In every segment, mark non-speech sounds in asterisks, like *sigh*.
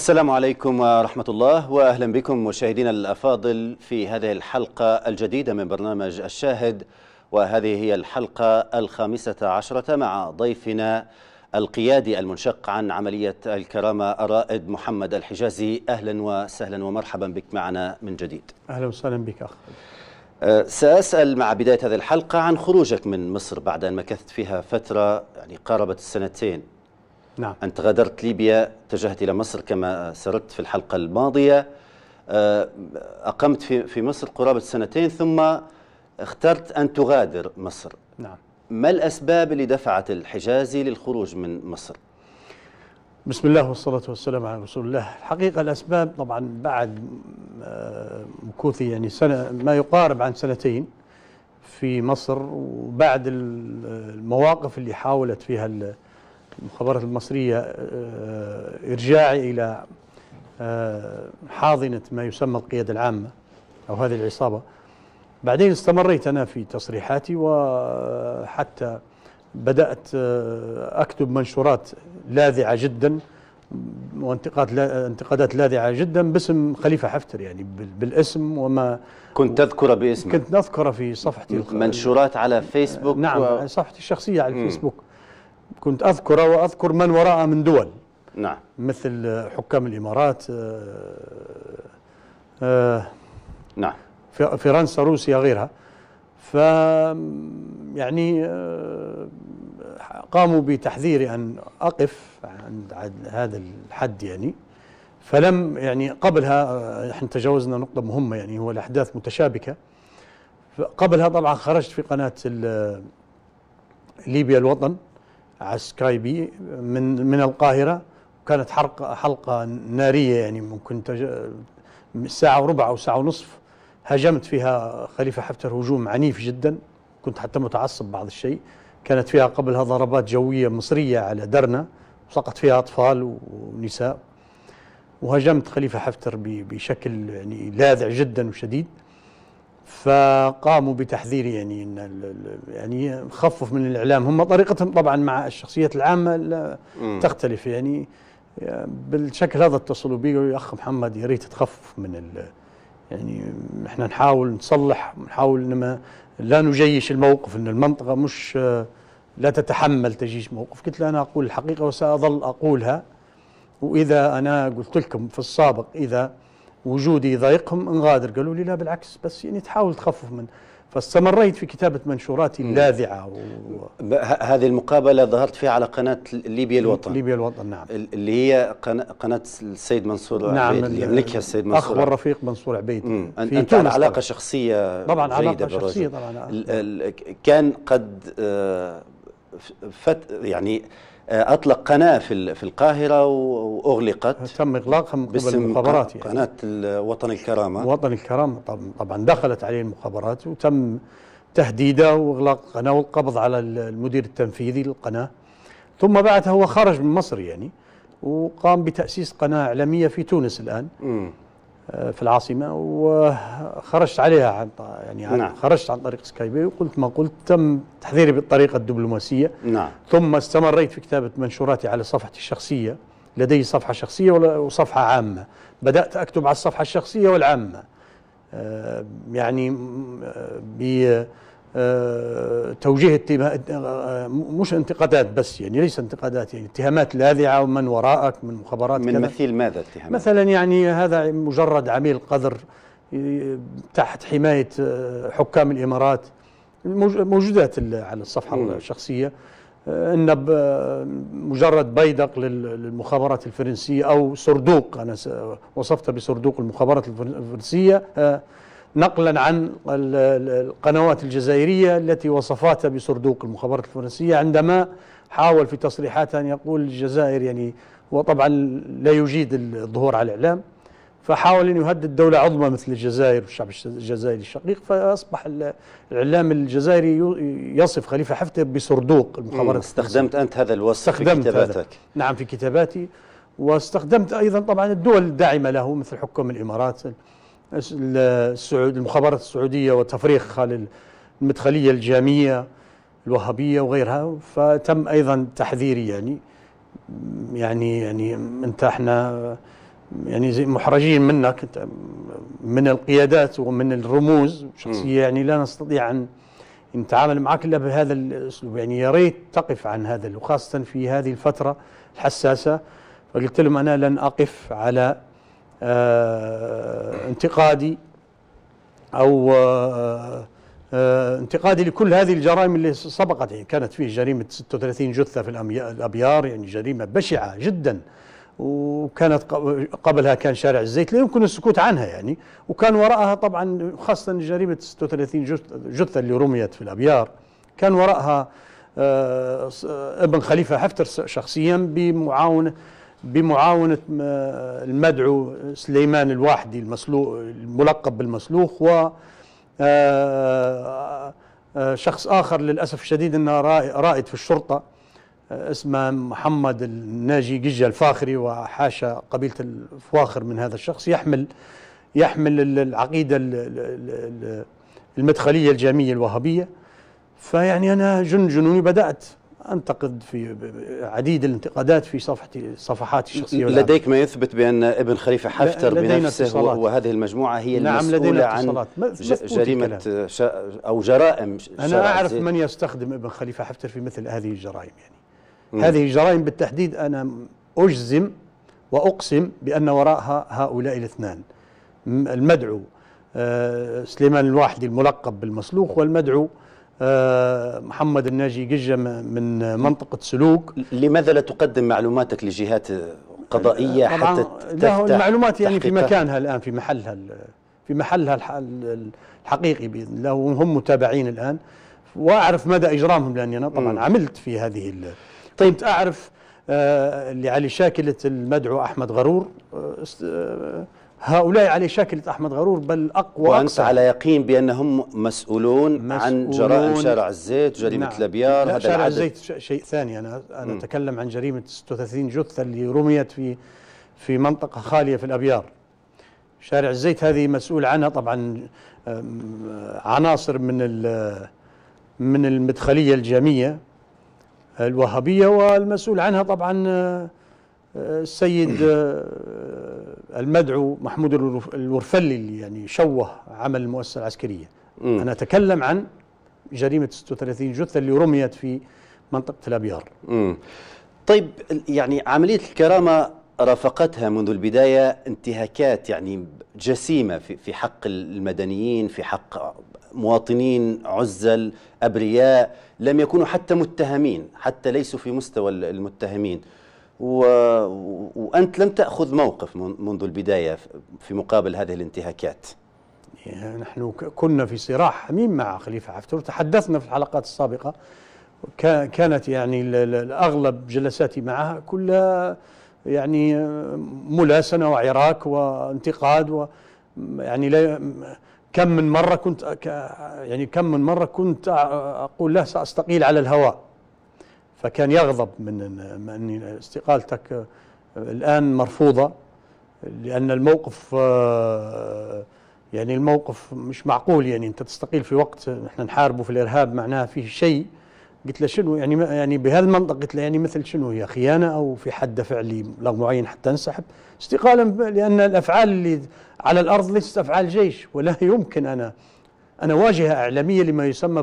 السلام عليكم ورحمة الله وأهلا بكم مشاهدينا الأفاضل في هذه الحلقة الجديدة من برنامج الشاهد وهذه هي الحلقة الخامسة عشرة مع ضيفنا القيادي المنشق عن عملية الكرامة الرائد محمد الحجازي. أهلا وسهلا ومرحبا بك معنا من جديد. أهلا وسهلا بك أخ أه، سأسأل مع بداية هذه الحلقة عن خروجك من مصر بعد أن مكثت فيها فترة يعني قاربت السنتين. نعم. أنت غادرت ليبيا اتجهت إلى مصر كما سردت في الحلقة الماضية. أه، أقمت في في مصر قرابة سنتين ثم اخترت أن تغادر مصر. نعم. ما الأسباب اللي دفعت الحجازي للخروج من مصر؟ بسم الله والصلاة والسلام على رسول الله. الحقيقة الأسباب طبعا بعد آه، مكوثي يعني سنة ما يقارب عن سنتين في مصر وبعد ال- المواقف اللي حاولت فيها المخابرات المصرية آه، إرجاعي إلى آه، حاضنة ما يسمى القيادة العامة أو هذه العصابة. بعدين استمريت أنا في تصريحاتي وحتى بدأت آه، أكتب منشورات لاذعة جدا وانتقاد لا انتقادات لاذعة جدا باسم خليفة حفتر يعني بال- بالاسم وما كنت تذكر باسمك كنت نذكره في صفحتي منشورات على فيسبوك نعم و... صفحتي الشخصية على. الفيسبوك. كنت أذكره وأذكر من وراءه من دول. نعم. مثل حكام الإمارات آه، آه، نعم. فرنسا روسيا غيرها. ف يعني آه، قاموا بتحذيري أن أقف عند هذا الحد يعني. فلم يعني قبلها إحنا تجاوزنا نقطة مهمة يعني هو الأحداث متشابكة. قبلها طبعا خرجت في قناة ال- ليبيا الوطن. على سكاي بي من من القاهرة. وكانت حلقه حلقة نارية يعني ممكن ساعة وربع أو ساعة ونصف. هاجمت فيها خليفة حفتر هجوم عنيف جدا. كنت حتى متعصب بعض الشيء. كانت فيها قبلها ضربات جوية مصرية على درنا وسقط فيها أطفال ونساء. وهاجمت خليفة حفتر بشكل يعني لاذع جدا وشديد. فقاموا بتحذيري يعني ال- يعني خفف من الإعلام. هم طريقتهم طبعا مع الشخصيات العامة. تختلف يعني. بالشكل هذا اتصلوا بي يا أخ محمد يا ريت تخفف من ال يعني إحنا نحاول نصلح نحاول إنما لا نجيش الموقف إن المنطقة مش لا تتحمل تجيش موقف. قلت له أنا أقول الحقيقة وسأظل أقولها. وإذا أنا قلت لكم في السابق إذا وجودي يضايقهم نغادر قالوا لي لا بالعكس بس يعني تحاول تخفف من. فاستمريت في كتابة منشوراتي اللاذعة و... هذه المقابلة ظهرت فيها على قناة ليبيا الوطن. ليبيا الوطن نعم. ال- اللي هي قنا- قناة السيد منصور نعم عبيد اللي يملكها السيد منصور اخ والرفيق منصور عبيد في أنت على علاقة. شخصية طبعا بالرجل. شخصية طبعا. كان قد آه، فت يعني آه، أطلق قناة في في القاهرة و- وأغلقت تم إغلاقها من قبل المخابرات يعني. قناة ال- وطن الكرامة. وطن الكرامة طب- طبعا دخلت عليه المخابرات وتم تهديده وإغلاق القناة والقبض على ال- المدير التنفيذي للقناة. ثم بعدها هو خرج من مصر يعني وقام بتأسيس قناة إعلامية في تونس الآن. مم. آه، في العاصمة وخرجت عليها عن يعني عن نعم. خرجت عن طريق سكايبي وقلت ما قلت تم تحذيري بالطريقة الدبلوماسية. نعم. ثم استمريت في كتابة منشوراتي على صفحتي الشخصية. لدي صفحة شخصية ولا- وصفحة عامة. بدأت أكتب على الصفحة الشخصية والعامة. آه، يعني آه، ب توجيه اتهام- آه، مش انتقادات بس يعني ليس انتقادات يعني اتهامات لاذعة ومن وراءك من مخابرات من. مثيل ماذا اتهام مثلا يعني هذا مجرد عميل قذر تحت حماية آه، حكام الإمارات الموج- موجودات على الصفحة مم. الشخصية آه، أن ب- مجرد بيدق لل- للمخابرات الفرنسية أو صردوق أنا س- وصفته بصردوق المخابرات الفر- الفرنسية آه، نقلا عن ال- ال- القنوات الجزائرية التي وصفاتها بصردوق المخابرات الفرنسية عندما حاول في تصريحاته أن يقول الجزائر يعني وطبعا لا يجيد الظهور على الإعلام فحاول أن يهدد دولة عظمى مثل الجزائر والشعب الش- الجزائري الشقيق فأصبح ال- الإعلام الجزائري يصف خليفة حفتر بصردوق. المخابرات استخدمت أنت هذا الوصف في استخدمت هذا. كتاباتك نعم في كتاباتي واستخدمت أيضا طبعا الدول الداعمة له مثل حكام الإمارات السعود المخابرات السعودية وتفريغها للمدخلية الجامية الوهابية وغيرها. فتم أيضا تحذيري يعني يعني يعني أنت إحنا يعني زي محرجين منك. من القيادات ومن الرموز شخصية يعني لا نستطيع أن نتعامل معك إلا بهذا الأسلوب. يعني يا ريت تقف عن هذا وخاصة في هذه الفترة الحساسة. فقلت لهم أنا لن أقف على انتقادي أو آه آه انتقادي لكل هذه الجرائم اللي سبقت يعني كانت فيه جريمة 36 جثة في الأبيار يعني جريمة بشعة جدا. وكانت قبلها كان شارع الزيت لا يمكن السكوت عنها يعني. وكان وراءها طبعا خاصة جريمة 36 جثة اللي رميت في الأبيار. كان وراءها آه، ابن خليفة حفتر شخصيا بمعاونة بمعاونة آه، المدعو سليمان الواحدي المسلوخ الملقب بالمسلوخ و آه، شخص آخر للأسف الشديد أنه رائد في الشرطة اسمه محمد الناجي جيجا الفاخري وحاشا قبيلة الفواخر من هذا الشخص. يحمل يحمل العقيدة المدخلية الجامية الوهابية. فيعني أنا جن جنوني بدأت أنتقد في عديد الانتقادات في صفحتي صفحاتي الشخصية لديك ما يثبت بأن ابن خليفة حفتر بنفسه وهذه المجموعة هي نعم المسؤولة عن جريمة أو جرائم أنا أعرف من يستخدم ابن خليفة حفتر في مثل هذه الجرائم يعني. هذه الجرائم بالتحديد أنا أجزم وأقسم بأن وراءها هؤلاء الاثنان. المدعو آه، سليمان الواحدي الملقب بالمسلوخ والمدعو محمد الناجي قجة من منطقة سلوك. لماذا لا تقدم معلوماتك لجهات قضائية حتى لا المعلومات يعني في مكانها الآن في محلها في محلها الحقيقي بإذن الله وهم متابعين الآن. وأعرف مدى إجرامهم لأني أنا طبعا عملت في هذه طيب أعرف آه، اللي على شاكلة المدعو أحمد غرور آه، آه، هؤلاء على شاكلة أحمد غرور بل أقوى وأنت أكثر. على يقين بأنهم مسؤولون, مسؤولون عن جرائم شارع الزيت جريمة نعم. الأبيار لا هذا شارع الزيت شيء ثاني أنا أنا. أتكلم عن جريمة 36 جثة اللي رميت في في منطقة خالية في الأبيار شارع الزيت هذه مسؤول عنها طبعا عناصر من من المدخلية الجامية الوهابية والمسؤول عنها طبعا آه، السيد آه، المدعو محمود الورفلي اللي يعني شوه عمل المؤسسة العسكرية م. أنا أتكلم عن جريمة 36 جثة اللي رميت في منطقة الأبيار م. طيب يعني عملية الكرامة رافقتها منذ البداية انتهاكات يعني جسيمة في حق المدنيين في حق مواطنين عزل أبرياء لم يكونوا حتى متهمين حتى ليسوا في مستوى المتهمين و... وأنت لم تأخذ موقف منذ البداية في مقابل هذه الانتهاكات. يعني نحن كنا في صراع حميم مع خليفة حفتر تحدثنا في الحلقات السابقة. كانت يعني الأغلب جلساتي معها كلها يعني ملاسنة وعراك وانتقاد و يعني لا كم من مرة كنت يعني كم من مرة كنت أقول له سأستقيل على الهواء. فكان يغضب من أن استقالتك الآن مرفوضة لأن الموقف يعني الموقف مش معقول. يعني أنت تستقيل في وقت نحن نحاربه في الإرهاب معناها فيه شيء. قلت له شنو؟ يعني يعني بهذا المنطق قلت له يعني مثل شنو؟ هي خيانة أو في حد فعلي مبلغ معين حتى انسحب؟ استقالا لأن الأفعال اللي على الأرض ليست أفعال جيش ولا يمكن أنا أنا واجهة إعلامية لما يسمى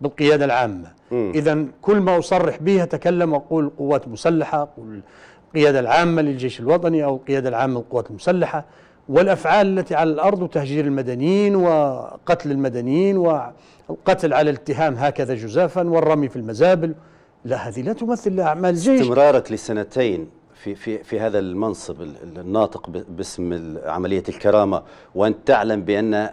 بالقيادة العامة. اذا كل ما أصرح به أتكلم وأقول قوات مسلحة أقول القيادة العامة للجيش الوطني أو القيادة العامة للقوات المسلحة والأفعال التي على الأرض وتهجير المدنيين وقتل المدنيين والقتل على الاتهام هكذا جزافا والرمي في المزابل. لا هذه لا تمثل اعمال جيش استمرارك لسنتين في في في هذا المنصب الناطق باسم عملية الكرامة وأنت تعلم بأن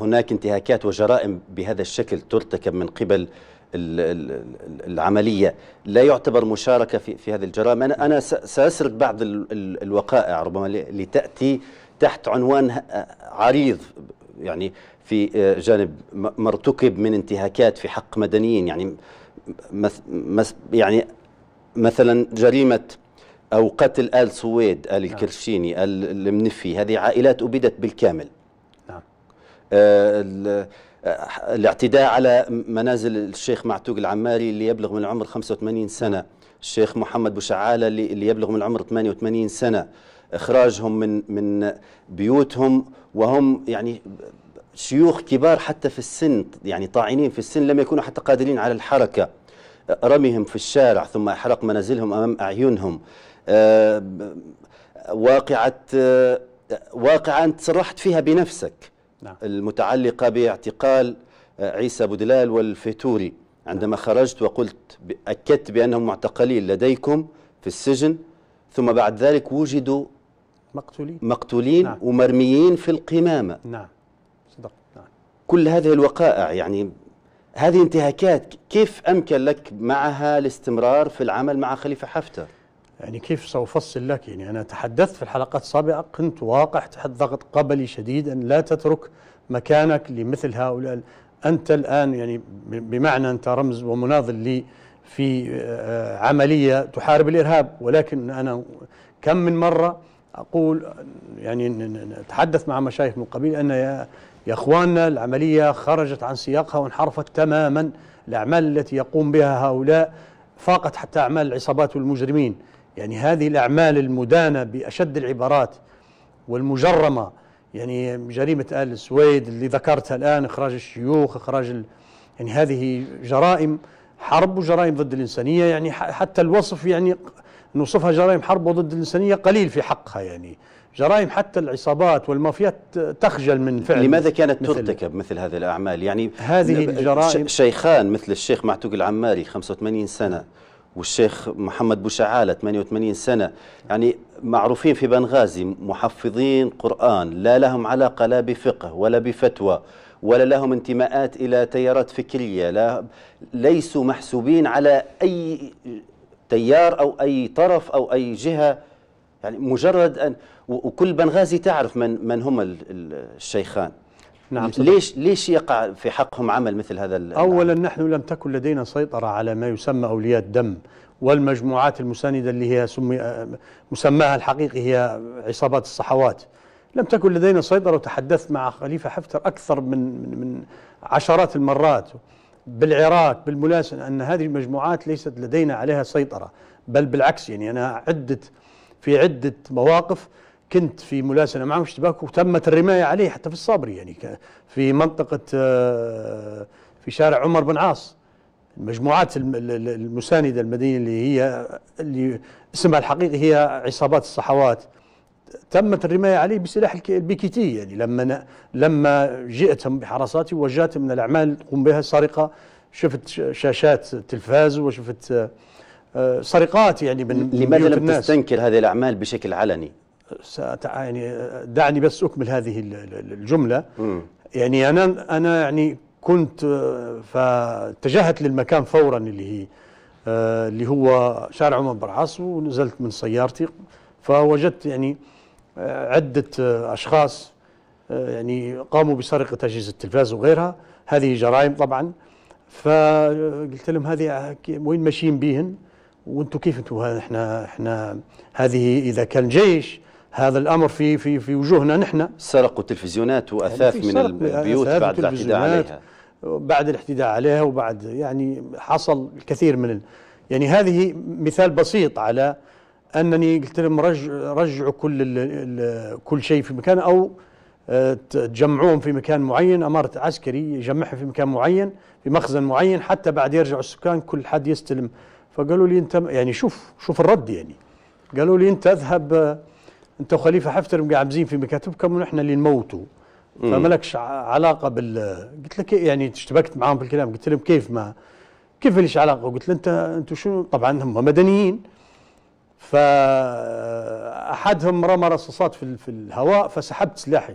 هناك انتهاكات وجرائم بهذا الشكل ترتكب من قبل العملية. لا يعتبر مشاركة في في هذه الجرائم. أنا أنا ساسرد بعض الوقائع ربما لتأتي تحت عنوان عريض يعني في جانب ما ارتكب من انتهاكات في حق مدنيين. يعني مس يعني مثلا جريمة أو قتل ال سويد آل نعم. الكرشيني آل المنفي هذه عائلات أبيدت بالكامل. آه الاعتداء على منازل الشيخ معتوق العماري اللي يبلغ من العمر 85 سنة. الشيخ محمد بوشعالة اللي يبلغ من العمر 88 سنة. إخراجهم من من بيوتهم وهم يعني شيوخ كبار حتى في السن يعني طاعنين في السن لم يكونوا حتى قادرين على الحركة. رميهم في الشارع ثم إحراق منازلهم أمام أعينهم. آه، واقعة آه، واقعة أنت صرحت فيها بنفسك. نعم. المتعلقة باعتقال آه، عيسى بودلال والفيتوري. عندما خرجت وقلت أكدت بأنهم معتقلين لديكم في السجن ثم بعد ذلك وجدوا مقتولين. مقتولين نعم. ومرميين في القمامة. نعم. صدق. نعم. كل هذه الوقائع يعني هذه انتهاكات كيف أمكن لك معها الاستمرار في العمل مع خليفة حفتر؟ يعني كيف سأفصل لك؟ يعني أنا تحدثت في الحلقات السابقة كنت واقع تحت ضغط قبلي شديد أن لا تترك مكانك لمثل هؤلاء. أنت الآن يعني بمعنى أنت رمز ومناضل لي في آه، عملية تحارب الإرهاب. ولكن أنا كم من مرة أقول يعني نتحدث مع مشايخ من قبيل أن يا يا إخواننا العملية خرجت عن سياقها وانحرفت تماما. الأعمال التي يقوم بها هؤلاء فاقت حتى أعمال العصابات والمجرمين. يعني هذه الأعمال المدانة بأشد العبارات والمجرمة يعني جريمة آل السويد اللي ذكرتها الآن إخراج الشيوخ إخراج ال يعني هذه جرائم حرب وجرائم ضد الإنسانية يعني حتى الوصف يعني نوصفها جرائم حرب وضد الإنسانية قليل في حقها يعني جرائم حتى العصابات والمافيات تخجل من فعل لماذا كانت مثل ترتكب مثل هذه الأعمال؟ يعني هذه الجرائم شيخان مثل الشيخ معتوق العماري 85 سنة والشيخ محمد بوشعالة 88 سنة. يعني معروفين في بنغازي محفظين قرآن لا لهم علاقة لا بفقه ولا بفتوى ولا لهم انتماءات إلى تيارات فكرية لا ليسوا محسوبين على أي تيار أو أي طرف أو أي جهة. يعني مجرد أن وكل بنغازي تعرف من من هم الشيخان. نعم صدق. ليش ليش يقع في حقهم عمل مثل هذا اولا نحن لم تكن لدينا سيطرة على ما يسمى أولياء الدم والمجموعات المساندة اللي هي سمي مسماها الحقيقي هي عصابات الصحوات لم تكن لدينا سيطرة وتحدثت مع خليفة حفتر أكثر من من, من عشرات المرات بالعراق بالملاسنه أن هذه المجموعات ليست لدينا عليها سيطرة بل بالعكس يعني أنا عده في عدة مواقف كنت في ملاسنه معهم اشتباك وتمت الرماية عليه حتى في الصابري يعني في منطقة آه، في شارع عمر بن عاص المجموعات المساندة المدنيه اللي هي اللي اسمها الحقيقي هي عصابات الصحوات تمت الرماية عليه بسلاح البيكيتي يعني لما لما جئتهم بحراساتي وجهتهم من الأعمال تقوم بها سرقة شفت شاشات تلفاز وشفت آه، سرقات يعني من لماذا لم الناس. تستنكر هذه الأعمال بشكل علني؟ يعني دعني بس أكمل هذه الجملة. م. يعني أنا أنا يعني كنت فاتجهت للمكان فورا اللي هي آه، اللي هو شارع عمر برعاص ونزلت من سيارتي فوجدت يعني آه، عدة أشخاص آه، يعني قاموا بسرقة أجهزة التلفاز وغيرها. هذه جرائم طبعا. فقلت لهم هذه وين ماشيين بيهن؟ وأنتم كيف أنتم إحنا إحنا هذه إذا كان جيش هذا الأمر في في في وجوهنا نحن. سرقوا تلفزيونات وأثاث يعني من البيوت بعد الاعتداء عليها. بعد الاعتداء عليها وبعد يعني حصل الكثير من ال يعني هذه مثال بسيط على أنني قلت لهم رج رجعوا كل ال كل شيء في مكان أو آه، تجمعوهم في مكان معين امرت عسكري يجمعهم في مكان معين في مخزن معين حتى بعد يرجعوا السكان كل حد يستلم. فقالوا لي أنت يعني شوف شوف الرد يعني. قالوا لي أنت اذهب انت وخليفه حفتر مقعمزين في مكاتبكم ونحن اللي نموتوا. فما لكش علاقة بال قلت لك يعني اشتبكت معاهم بالكلام قلت لهم كيف ما كيف ليش علاقه قلت له انت أنتم شنو؟ طبعا هم مدنيين. فاحدهم رمى رصاصات في في الهواء فسحبت سلاحي.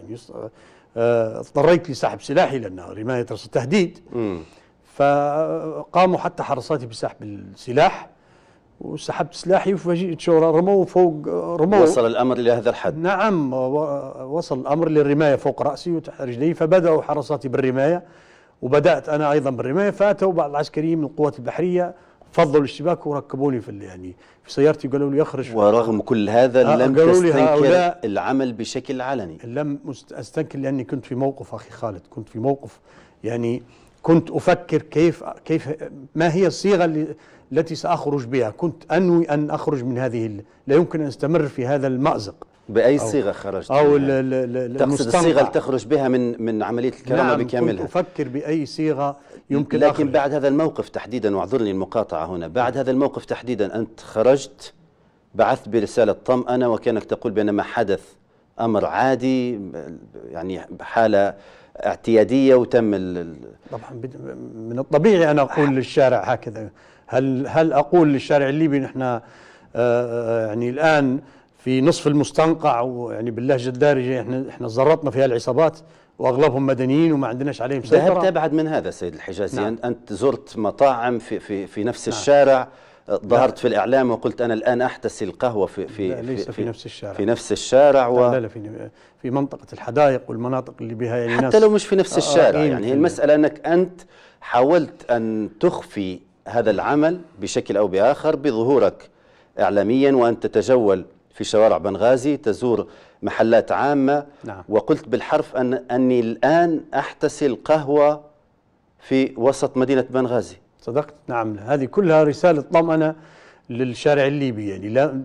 آه، اضطريت لسحب سلاحي لأنه رماية رصاص تهديد. فقاموا حتى حرساتي بسحب السلاح. وسحبت سلاحي وفجأة شورى رموا فوق رموا وصل الأمر إلى هذا الحد. نعم وصل الأمر للرماية فوق رأسي وتحت رجلي فبدأوا حرساتي بالرماية. وبدأت أنا أيضا بالرماية فأتوا بعض العسكريين من القوات البحرية فضلوا الاشتباك وركبوني في يعني في سيارتي وقالوا لي اخرج. ورغم كل هذا آه، لم تستنكر العمل بشكل علني. لم استنكر لأني كنت في موقف أخي خالد كنت في موقف يعني كنت أفكر كيف كيف ما هي الصيغة اللي التي سأخرج بها كنت أنوي أن أخرج من هذه لا يمكن أن أستمر في هذا المأزق بأي أو- صيغة خرجت أو منها؟ ال- ال- ال- تقصد. الصيغة اللي تخرج بها من من عملية الكرامة نعم كنت بكاملها أفكر بأي صيغة يمكن لكن أخرج. بعد هذا الموقف تحديدا واعذرني المقاطعة هنا بعد هذا الموقف تحديدا أنت خرجت بعثت برسالة طمأنه وكأنك تقول بأن ما حدث أمر عادي يعني حالة اعتيادية وتم طبعا من الطبيعي أن أقول للشارع هكذا هل هل أقول للشارع الليبي نحن آه، آه، يعني الآن في نصف المستنقع ويعني باللهجه الدارجه إحنا إحنا زرطنا فيها العصابات وأغلبهم مدنيين وما عندناش عليهم ذهبت سيطرة ابعد من هذا سيد الحجازي نعم. انت زرت مطاعم في في في نفس الشارع ظهرت في الإعلام وقلت أنا الآن احتسي القهوه في في لا، ليس في نفس الشارع. في نفس الشارع و لا لا في في منطقة الحدائق والمناطق اللي بها يعني ناس حتى لو مش في نفس آه، الشارع راقين يعني في هي ال- المسألة أنك أنت حاولت أن تخفي هذا العمل بشكل أو بآخر بظهورك إعلاميا وأن تتجول في شوارع بنغازي تزور محلات عامة. نعم. وقلت بالحرف أن أني الآن أحتسي القهوة في وسط مدينة بنغازي. صدقت؟ نعم. هذه كلها رسالة طمأنة للشارع الليبي. يعني لا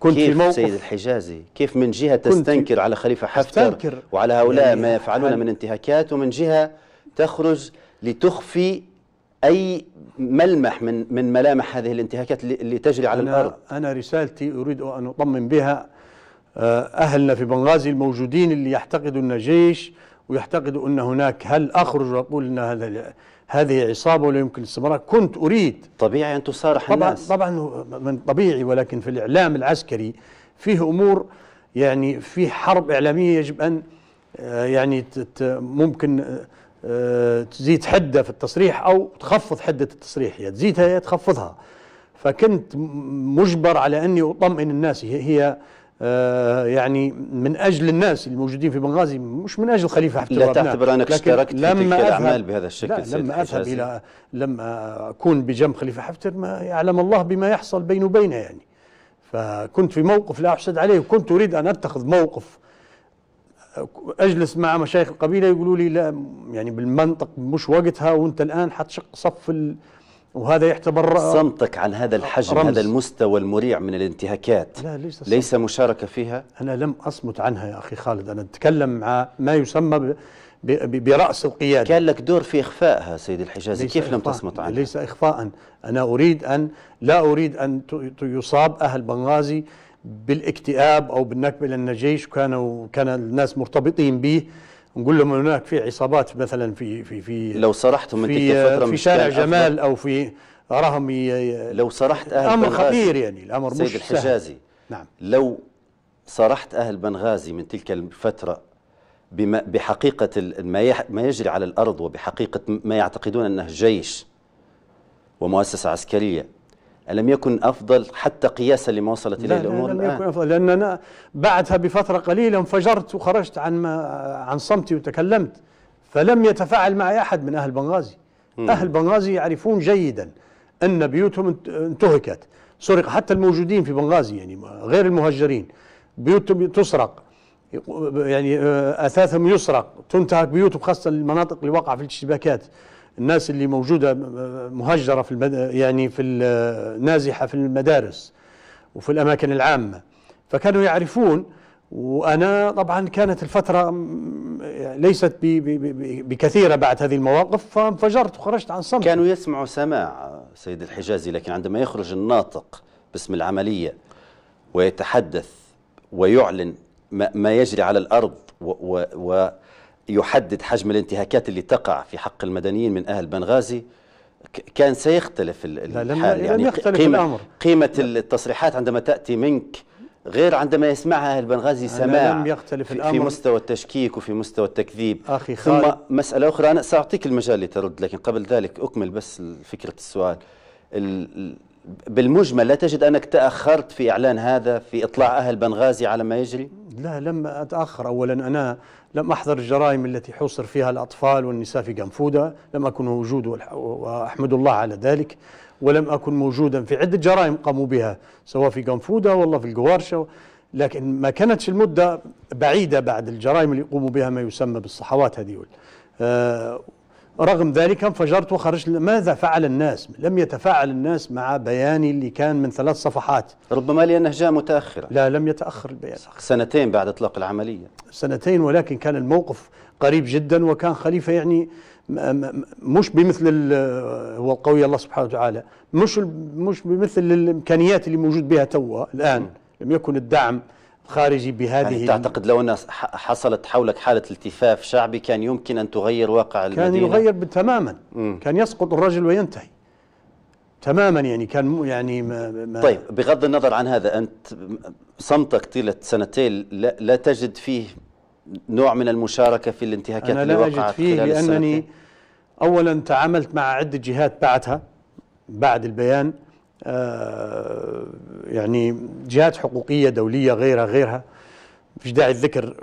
كنت في كيف موقف سيد الحجازي؟ كيف من جهة في- تستنكر على خليفة حفتر أستنكر. وعلى هؤلاء يعني ما يفعلون من انتهاكات ومن جهة تخرج لتخفي أي ملمح من من ملامح هذه الانتهاكات اللي, تجري على الأرض؟ أنا, أنا رسالتي أريد أن أطمن بها آه، أهلنا في بنغازي الموجودين اللي يعتقدوا أن جيش ويعتقدوا أن هناك هل أخرج وأقول أن هذا هذه عصابة ولا يمكن الاستمرار؟ كنت أريد. طبيعي أن تصارح طبعا الناس. طبعا من طبيعي ولكن في الإعلام العسكري فيه أمور يعني في حرب إعلامية يجب أن آه، يعني ممكن آه، تزيد حدة في التصريح أو تخفض حدة التصريح يا تزيدها يا تخفضها فكنت مجبر على أني أطمئن الناس هي, هي آه، يعني من أجل الناس الموجودين في بنغازي مش من أجل خليفة حفتر لا. تعتبر لكن اشتركت في تلك الأعمال بهذا الشكل لا لما الحجازي؟ إلى لما أكون بجنب خليفة حفتر ما يعلم الله بما يحصل بينه وبينه يعني فكنت في موقف لا أحسد عليه وكنت أريد أن أتخذ موقف أجلس مع مشايخ القبيلة يقولوا لي لا يعني بالمنطق مش وقتها وأنت الآن حتشق صف ال... وهذا يعتبر صمتك عن هذا الحجم رمز. هذا المستوى المريع من الانتهاكات لا ليس صمت. ليس مشاركة فيها أنا لم أصمت عنها يا أخي خالد أنا أتكلم مع ما يسمى. برأس القيادة كان لك دور في إخفائها سيد الحجازي كيف لم. تصمت عنها ليس إخفاء أنا أريد أن لا أريد أن يصاب أهل بنغازي بالاكتئاب أو بالنكبة لأن الجيش كانوا كان الناس مرتبطين به نقول لهم هناك في عصابات مثلا في في في لو تلك في في شارع؟ جمال أو في ي- لو صرحت أهل الأمر بنغازي خطير يعني الأمر سيد مش سهل. الحجازي نعم لو صرحت أهل بنغازي من تلك الفترة بما بحقيقة ما يجري على الأرض وبحقيقة ما يعتقدون أنه جيش ومؤسسة عسكرية ألم يكن أفضل حتى قياسا لما وصلت إليه الأمور؟ لم يكن الآن أفضل لأن أنا بعدها بفترة قليلة انفجرت وخرجت عن ما عن صمتي وتكلمت فلم يتفاعل معي أحد من أهل بنغازي. أهل بنغازي يعرفون جيدا أن بيوتهم انت- انتهكت. سرق حتى الموجودين في بنغازي يعني غير المهجرين. بيوتهم تسرق. يعني آه، أثاثهم يسرق. تنتهك بيوتهم خاصة المناطق اللي وقع في الاشتباكات. الناس اللي موجودة آه، مهجرة في المد... يعني في ال- نازحة في المدارس وفي الأماكن العامة فكانوا يعرفون وأنا طبعا كانت الفترة م- ليست ب- ب- ب- بكثيرة بعد هذه المواقف فانفجرت وخرجت عن صمت. كانوا يسمعوا سماع سيد الحجازي لكن عندما يخرج الناطق باسم العملية ويتحدث ويعلن ما, ما يجري على الأرض و و ويحدد حجم الانتهاكات اللي تقع في حق المدنيين من أهل بنغازي كان سيختلف لم- الحال لم يعني يختلف قيمة, الأمر. قيمة التصريحات عندما تأتي منك غير عندما يسمعها أهل بنغازي سماع لم يختلف في, في الأمر. مستوى التشكيك وفي مستوى التكذيب أخي ثم. مسألة أخرى أنا سأعطيك المجال لترد لكن قبل ذلك أكمل بس فكرة السؤال ال- ال- بالمجمل لا تجد أنك تأخرت في إعلان هذا في إطلاع أهل بنغازي على ما يجري لا لم أتأخر أولا أنا لم أحضر الجرائم التي حوصر فيها الأطفال والنساء في قنفودة لم أكن موجود وأحمد الله على ذلك ولم أكن موجودا في عدة جرائم قاموا بها سواء في قنفودة والله في القوارشة لكن ما كانتش المدة بعيدة بعد الجرائم اللي يقوموا بها ما يسمى بالصحوات هذه رغم ذلك انفجرت وخرجت. ماذا فعل الناس؟ لم يتفاعل الناس مع بياني اللي كان من ثلاث صفحات. ربما لأنه جاء متأخرا لا لم يتأخر البيان. سنتين بعد إطلاق العملية. سنتين ولكن كان الموقف قريب جدا وكان خليفة يعني مش بمثل هو القوي الله سبحانه وتعالى. مش مش بمثل الإمكانيات اللي موجود بها توا الآن. لم يكن الدعم الخارجي بهذه يعني تعتقد لو أن حصلت حولك حالة التفاف شعبي كان يمكن أن تغير واقع المدينة كان يغير تماما. كان يسقط الرجل وينتهي تماما يعني كان يعني ما ما طيب بغض النظر عن هذا أنت صمتك طيلة سنتين لا, لا تجد فيه نوع من المشاركة في الانتهاكات أنا اللي وقعت أجد فيه لأنني. أولا تعاملت مع عدة جهات بعدها بعد البيان يعني جهات حقوقية دولية غيرها غيرها. مش داعي الذكر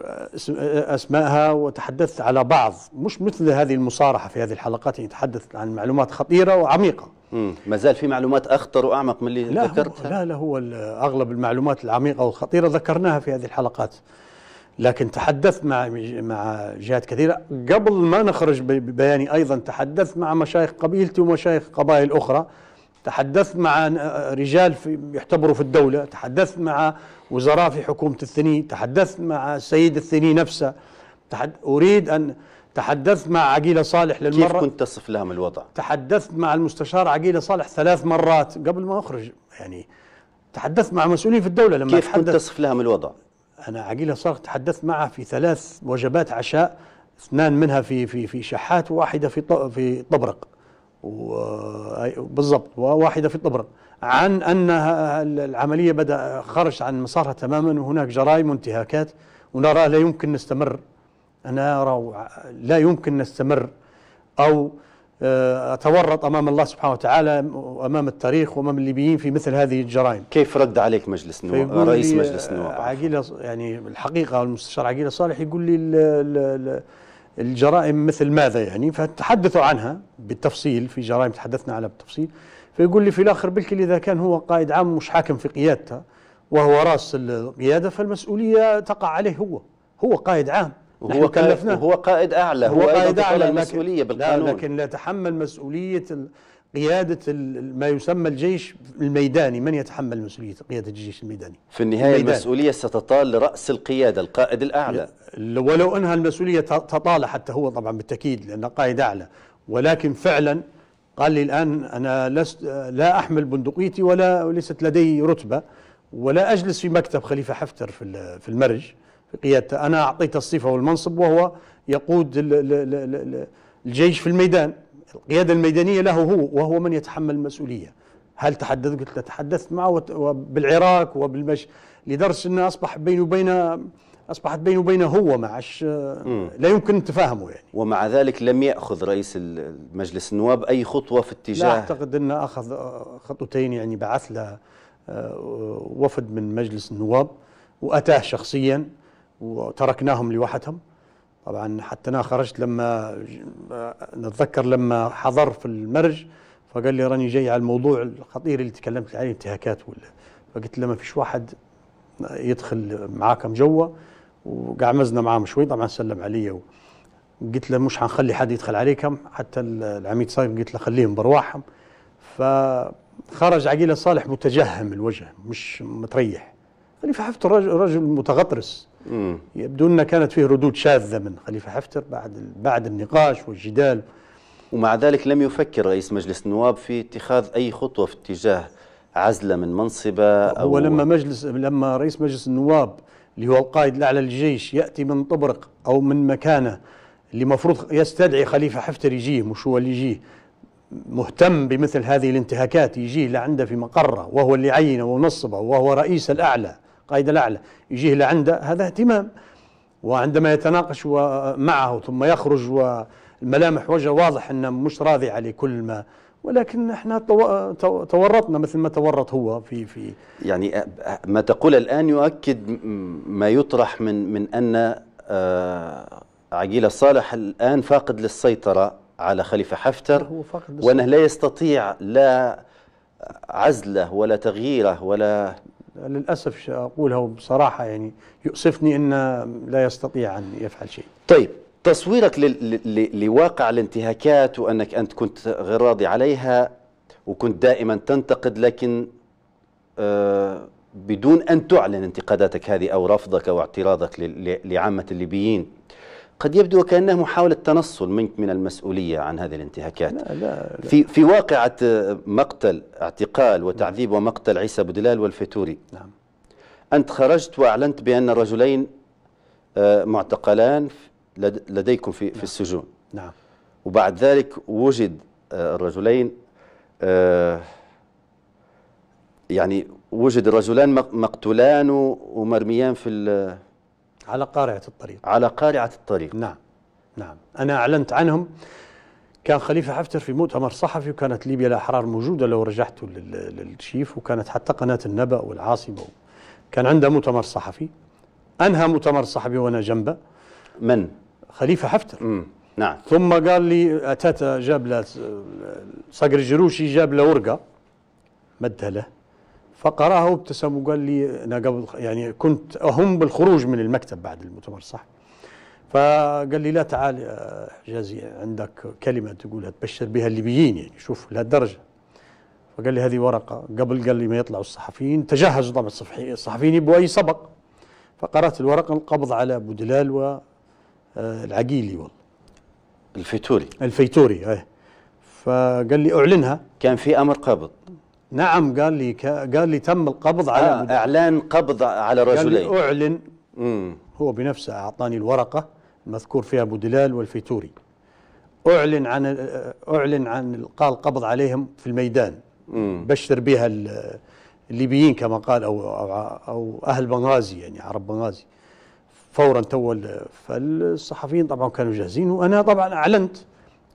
اسمائها وتحدثت على بعض. مش مثل هذه المصارحة في هذه الحلقات يعني تحدثت عن معلومات خطيرة وعميقة. امم ما زال في معلومات أخطر وأعمق من اللي لا ذكرتها؟ لا لا هو أغلب المعلومات العميقة والخطيرة ذكرناها في هذه الحلقات. لكن تحدثت مع مع جهات كثيرة. قبل ما نخرج ببياني أيضا تحدثت مع مشايخ قبيلتي ومشايخ قبائل أخرى. تحدثت مع رجال في يعتبروا في الدولة تحدثت مع وزراء في حكومة الثني تحدثت مع السيد الثني نفسه تحد أريد أن تحدثت مع عقيلة صالح للمرة كيف كنت تصف لهم الوضع؟ تحدثت مع المستشار عقيلة صالح ثلاث مرات قبل ما أخرج يعني تحدثت مع مسؤولين في الدولة لما كيف كنت تصف لهم الوضع؟ أنا عقيلة صالح تحدثت معه في ثلاث وجبات عشاء اثنان منها في في في شحات وواحدة في في طبرق بالضبط. وواحدة في طبرق عن أن العملية بدأ خرج عن مسارها تماما وهناك جرائم وانتهاكات ونرى لا يمكن نستمر. أنا أرى لا يمكن نستمر أو آه، أتورط أمام الله سبحانه وتعالى وأمام التاريخ وأمام الليبيين في مثل هذه الجرائم. كيف رد عليك مجلس النواب؟ رئيس مجلس النواب. عقيلة يعني الحقيقة المستشار عقيلة صالح يقول لي الجرائم مثل ماذا يعني؟ فتحدثوا عنها بالتفصيل في جرائم تحدثنا عنها بالتفصيل. فيقول لي في الآخر بالكل إذا كان هو قائد عام مش حاكم في قيادته وهو راس القيادة فالمسؤولية تقع عليه هو هو قائد عام. هو كلفناه. هو قائد أعلى هو, هو قائد أعلى المسؤولية بالقانون. لا لكن لا يتحمل مسؤولية قيادة ما يسمى الجيش الميداني. من يتحمل مسؤولية قيادة الجيش الميداني؟ في النهاية الميداني. المسؤولية ستطال لرأس القيادة القائد الأعلى. ولو أنها المسؤولية تطال حتى هو طبعا بالتأكيد لأنه قائد أعلى. ولكن فعلا قال لي الآن أنا لست لا أحمل بندقيتي ولا وليست لدي رتبة ولا أجلس في مكتب خليفة حفتر في في المرج في قيادته أنا أعطيته الصفة والمنصب وهو يقود الجيش في الميدان. القيادة الميدانية له هو وهو من يتحمل المسؤولية. هل تحدث قلت له تحدثت معه بالعراق وبالمش لدرجة أنه أصبح بيني وبينه أصبحت بيني وبينه هو معش لا يمكن تفاهمه يعني. ومع ذلك لم يأخذ رئيس مجلس النواب أي خطوة في اتجاه لا أعتقد أنه أخذ خطوتين يعني بعث له آه، وفد من مجلس النواب وأتاه شخصيا وتركناهم لوحدهم. طبعا حتى أنا خرجت لما نتذكر لما حضر في المرج فقال لي راني جاي على الموضوع الخطير اللي تكلمت عليه انتهاكات ولا. فقلت له ما فيش واحد يدخل معاكم جوا وقعمزنا معاهم شوي طبعا سلم علي. قلت له مش حنخلي حد يدخل عليكم حتى العميد صاير قلت له خليهم برواحهم فخرج عقيل صالح متجهم الوجه مش متريح. خليفه حفتر رجل, رجل متغطرس. يبدو أن كانت فيه ردود شاذة من خليفة حفتر بعد بعد النقاش والجدال. ومع ذلك لم يفكر رئيس مجلس النواب في اتخاذ أي خطوة في اتجاه عزله من منصبة أو هو لما مجلس لما رئيس مجلس النواب اللي هو القائد الأعلى للجيش يأتي من طبرق أو من مكانة اللي مفروض يستدعي خليفة حفتر يجيه مش هو اللي يجيه مهتم بمثل هذه الانتهاكات يجيه لعنده في مقرة وهو اللي عينه ونصبه وهو رئيس الأعلى. قائد الأعلى. يجيه لعنده هذا اهتمام وعندما يتناقش معه ثم يخرج والملامح وجهه واضح أنه مش راضي عليه كل ما ولكن إحنا تورطنا مثل ما تورط هو في في يعني ما تقول الآن يؤكد ما يطرح من من أن آه، عقيل الصالح الآن فاقد للسيطرة على خليفة حفتر هو فاقد وأنه لا يستطيع لا عزله ولا تغييره ولا للأسف أقولها بصراحة يعني يؤسفني أن لا يستطيع أن يفعل شيء. طيب تصويرك لواقع الانتهاكات وأنك أنت كنت غير راضي عليها وكنت دائما تنتقد لكن آه بدون أن تعلن انتقاداتك هذه أو رفضك أو اعتراضك لعامة الليبيين قد يبدو وكأنه محاولة تنصل منك من المسؤولية عن هذه الانتهاكات لا لا لا. في في واقعة مقتل اعتقال وتعذيب ومقتل عيسى بودلال والفتوري نعم. أنت خرجت وأعلنت بأن الرجلين آه، معتقلان لديكم في, نعم. في السجون نعم وبعد ذلك وجد آه، الرجلين آه، يعني وجد الرجلان مقتولان ومرميان في على قارعة الطريق. على قارعة الطريق. نعم. نعم. أنا أعلنت عنهم. كان خليفة حفتر في مؤتمر صحفي وكانت ليبيا الأحرار موجودة لو رجعتوا للشيف وكانت حتى قناة النبأ والعاصمة. كان عنده مؤتمر صحفي. أنهى مؤتمر صحفي وأنا جنبه. من؟ خليفة حفتر. مم. نعم. ثم قال لي أتت جاب له صقر الجروشي جاب له ورقة. مدها له. فقراها وابتسم وقال لي أنا قبل يعني كنت أهم بالخروج من المكتب بعد المؤتمر صح؟ فقال لي لا تعال يا حجازي عندك كلمة تقولها تبشر بها الليبيين يعني شوف لهالدرجه فقال لي هذه ورقة. قبل قال لي ما يطلعوا الصحفيين تجهزوا طبعا الصحفيين يبوا أي سبق. فقرأت الورقة القبض على أبو دلال والعقيلي والله. الفيتوري. الفيتوري إيه. فقال لي أعلنها. كان في أمر قبض نعم قال لي قال لي تم القبض على آه إعلان قبض على رجلين قال لي أعلن مم. هو بنفسه أعطاني الورقة المذكور فيها أبو دلال والفيتوري أعلن عن أعلن عن القاء القبض عليهم في الميدان. مم. بشر بها الليبيين كما قال أو أو, أو أهل بنغازي يعني عرب بنغازي. فورا تو فالصحفيين طبعا كانوا جاهزين وأنا طبعا أعلنت.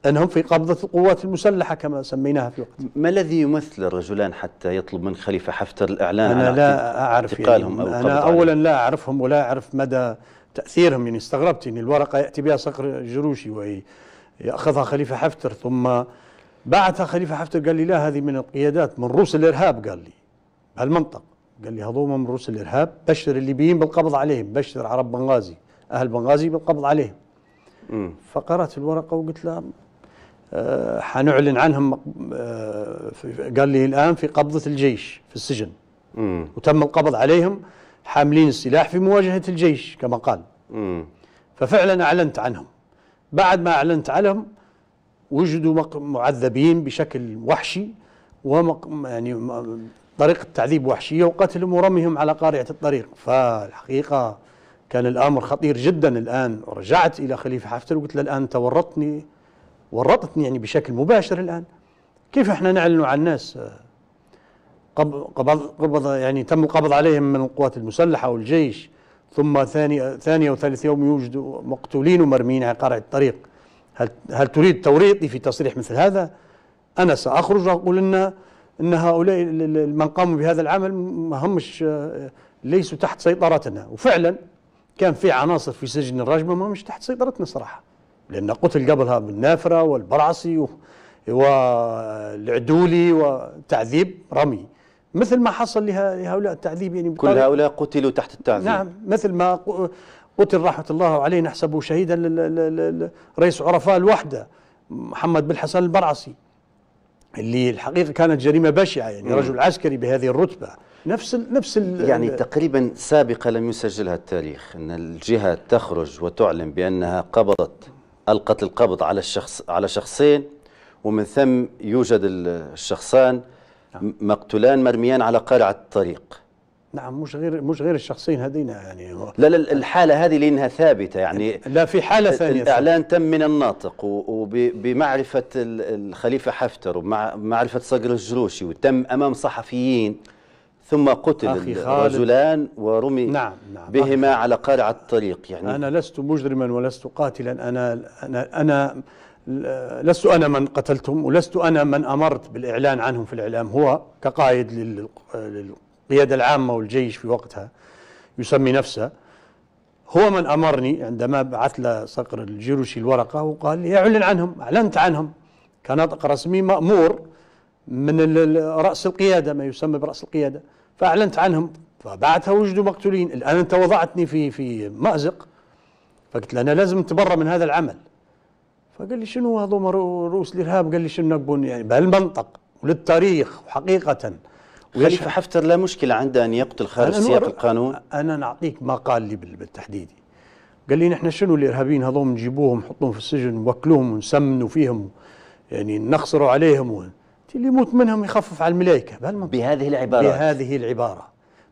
أنهم في قبضة القوات المسلحة كما سميناها في وقت. ما الذي يمثل الرجلان حتى يطلب من خليفة حفتر الإعلان أنا لا أعرف اعتقالهم يعني أو أنا أولا لا أعرفهم ولا أعرف مدى تأثيرهم. يعني استغربت أن الورقة يأتي بها صقر الجروشي ويأخذها خليفة حفتر ثم بعثها خليفة حفتر قال لي لا هذه من القيادات من رؤوس الإرهاب قال لي بهالمنطق. قال لي هذول من رؤوس الإرهاب بشر الليبيين بالقبض عليهم بشر عرب بنغازي أهل بنغازي بالقبض عليهم. فقرأت الورقة وقلت لها حنعلن عنهم آه، قال لي الآن في قبضة الجيش في السجن. مم. وتم القبض عليهم حاملين السلاح في مواجهة الجيش كما قال. مم. ففعلا أعلنت عنهم. بعد ما أعلنت عنهم وجدوا معذبين بشكل وحشي ومق يعني طريقة تعذيب وحشية وقتلهم ورميهم على قارعة الطريق. فالحقيقة كان الأمر خطير جدا. الآن رجعت إلى خليفة حفتر وقلت له الآن تورطني ورطتني يعني بشكل مباشر الآن. كيف إحنا نعلن عن الناس قبض قبض يعني تم القبض عليهم من القوات المسلحة والجيش ثم ثاني ثانية وثالث يوم يوجدوا مقتولين ومرميين على قارع الطريق. هل هل تريد توريطي في تصريح مثل هذا؟ أنا سأخرج وأقول أن أن هؤلاء من قاموا بهذا العمل ما همش ليسوا تحت سيطرتنا. وفعلا كان في عناصر في سجن الرجمة ما مش تحت سيطرتنا صراحة. لأنه قتل قبلها بالنافرة والبرعصي والعدولي وتعذيب رمي. مثل ما حصل لهؤلاء التعذيب يعني كل هؤلاء قتلوا تحت التعذيب. نعم مثل ما قتل رحمة الله عليه نحسبه شهيدا رئيس عرفاء الوحدة محمد بن حسن البرعصي اللي الحقيقة كانت جريمة بشعة يعني رجل عسكري بهذه الرتبة. نفس ال نفس ال يعني تقريبا سابقة لم يسجلها التاريخ أن الجهة تخرج وتعلن بأنها قبضت ألقت القبض على الشخص على شخصين ومن ثم يوجد الشخصان نعم. مقتولان مرميان على قارعة الطريق. نعم مش غير مش غير الشخصين هذين يعني. لا لا الحالة هذه لأنها ثابتة يعني. لا في حالة ثانية الإعلان تم من الناطق وبمعرفة الخليفة حفتر ومعرفة صقر الجروشي وتم أمام صحفيين. ثم قتل الرجلان ورمي نعم نعم. بهما على قارعة الطريق يعني. أنا لست مجرما ولست قاتلا. أنا أنا أنا لست أنا من قتلتهم ولست أنا من أمرت بالإعلان عنهم في الإعلام. هو كقائد للقيادة العامة والجيش في وقتها يسمي نفسه. هو من أمرني عندما بعث له صقر الجيروشي الورقة وقال لي إعلن عنهم أعلنت عنهم. كناطق رسمي مأمور من رأس القيادة ما يسمى برأس القيادة. فأعلنت عنهم. فبعدها وجدوا مقتولين. الآن أنت وضعتني في في مأزق. فقلت له أنا لازم اتبرى من هذا العمل. فقال لي شنو هذول رؤوس الإرهاب؟ قال لي شنو نقبون يعني بهالمنطق وللتاريخ وحقيقه خليفة حفتر لا مشكلة عنده أن يقتل خارج سياق القانون. أنا نعطيك ما قال لي بالتحديد. قال لي نحن شنو الإرهابيين هذول نجيبوهم نحطوهم في السجن نوكلوهم ونسمنوا فيهم. يعني نخسروا عليهم اللي يموت منهم يخفف على الملائكة. بهذه العبارة بهذه العبارة.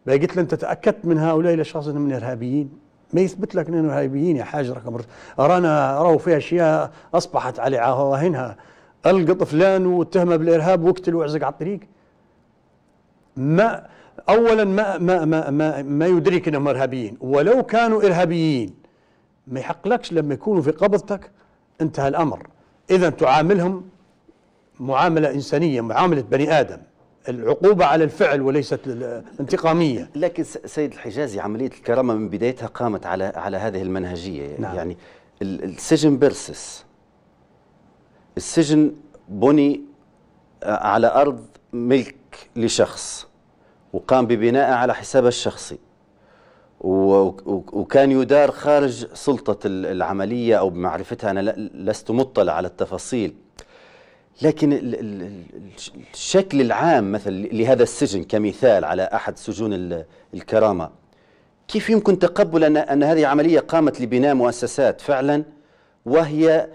قلت له انت تأكدت من هؤلاء الاشخاص انهم من ارهابيين ما يثبت لك إنهم إرهابيين يا حاج رقم أرانا رأوا في أشياء أصبحت على عواهنها ألقط فلان واتهمه بالإرهاب واقتل واعزق على الطريق. ما اولا ما ما ما ما, ما يدرك إنهم إرهابيين. ولو كانوا إرهابيين ما يحقلكش لما يكونوا في قبضتك انتهى الأمر. اذا تعاملهم معاملة إنسانية معاملة بني آدم. العقوبة على الفعل وليست الانتقامية. لكن سيد الحجازي عملية الكرامة من بدايتها قامت على على هذه المنهجية. نعم. يعني السجن بيرسس السجن بني على أرض ملك لشخص وقام ببناء على حسابه الشخصي. وكان يدار خارج سلطة العملية أو بمعرفتها أنا لست مطلع على التفاصيل. لكن الشكل العام مثلا لهذا السجن كمثال على أحد سجون الكرامة كيف يمكن تقبل أن, أن هذه عملية قامت لبناء مؤسسات فعلا وهي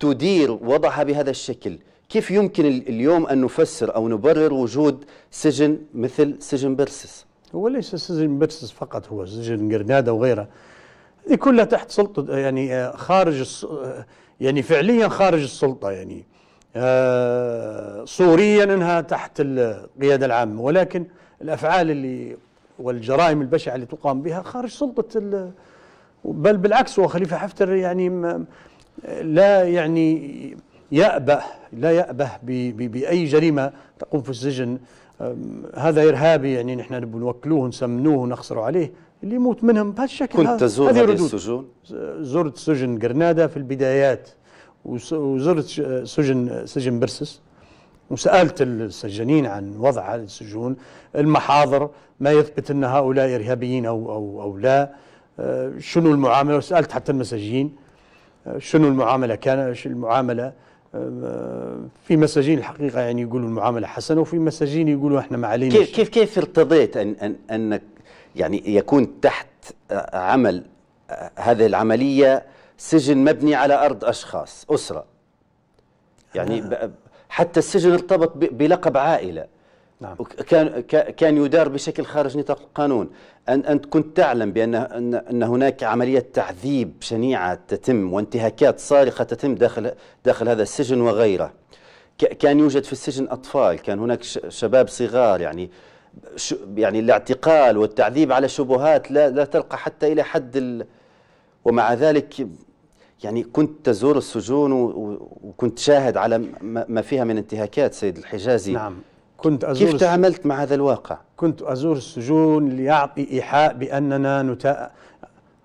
تدير وضعها بهذا الشكل؟ كيف يمكن اليوم أن نفسر أو نبرر وجود سجن مثل سجن برسس؟ هو ليس سجن برسس فقط هو سجن قرنادة وغيره. هذه كلها تحت سلطة يعني آه، خارج آه، يعني فعليا خارج السلطة يعني. صوريا إنها تحت القيادة العامة. ولكن الأفعال اللي والجرائم البشعة اللي تقام بها خارج سلطة بل بالعكس هو خليفة حفتر يعني لا يعني يأبه لا يأبه بأي جريمة تقوم في السجن. هذا إرهابي يعني نحن نبغى نوكلوه نسمنوه ونخسروا عليه اللي يموت منهم بهالشكل. كنت تزور هذه السجون؟ زرت سجن قرنادة في البدايات. وزرت سجن سجن برسس وسألت السجانين عن وضع السجون المحاضر ما يثبت أن هؤلاء إرهابيين أو, أو, أو لا آه، شنو المعاملة؟ وسألت حتى المساجين آه، شنو المعاملة؟ كان المعاملة في مساجين الحقيقة يعني يقولوا المعاملة حسنة وفي مساجين يقولوا إحنا ما علينا كيف كيف كيف ارتضيت ان ان أنك يعني يكون تحت عمل هذه العملية سجن مبني على أرض أشخاص أسرة. يعني حتى السجن ارتبط بلقب عائلة. نعم. كان كان يدار بشكل خارج نطاق القانون. أن أنت كنت تعلم بأن أن هناك عملية تعذيب شنيعة تتم وانتهاكات صارخة تتم داخل داخل هذا السجن وغيره. كان يوجد في السجن أطفال كان هناك شباب صغار يعني يعني الاعتقال والتعذيب على شبهات لا لا ترقى حتى إلى حد ال ومع ذلك يعني كنت تزور السجون وكنت شاهد على ما فيها من انتهاكات سيد الحجازي. نعم. كنت أزور كيف تعاملت مع هذا الواقع؟ كنت أزور السجون ليعطي إيحاء بأننا نتا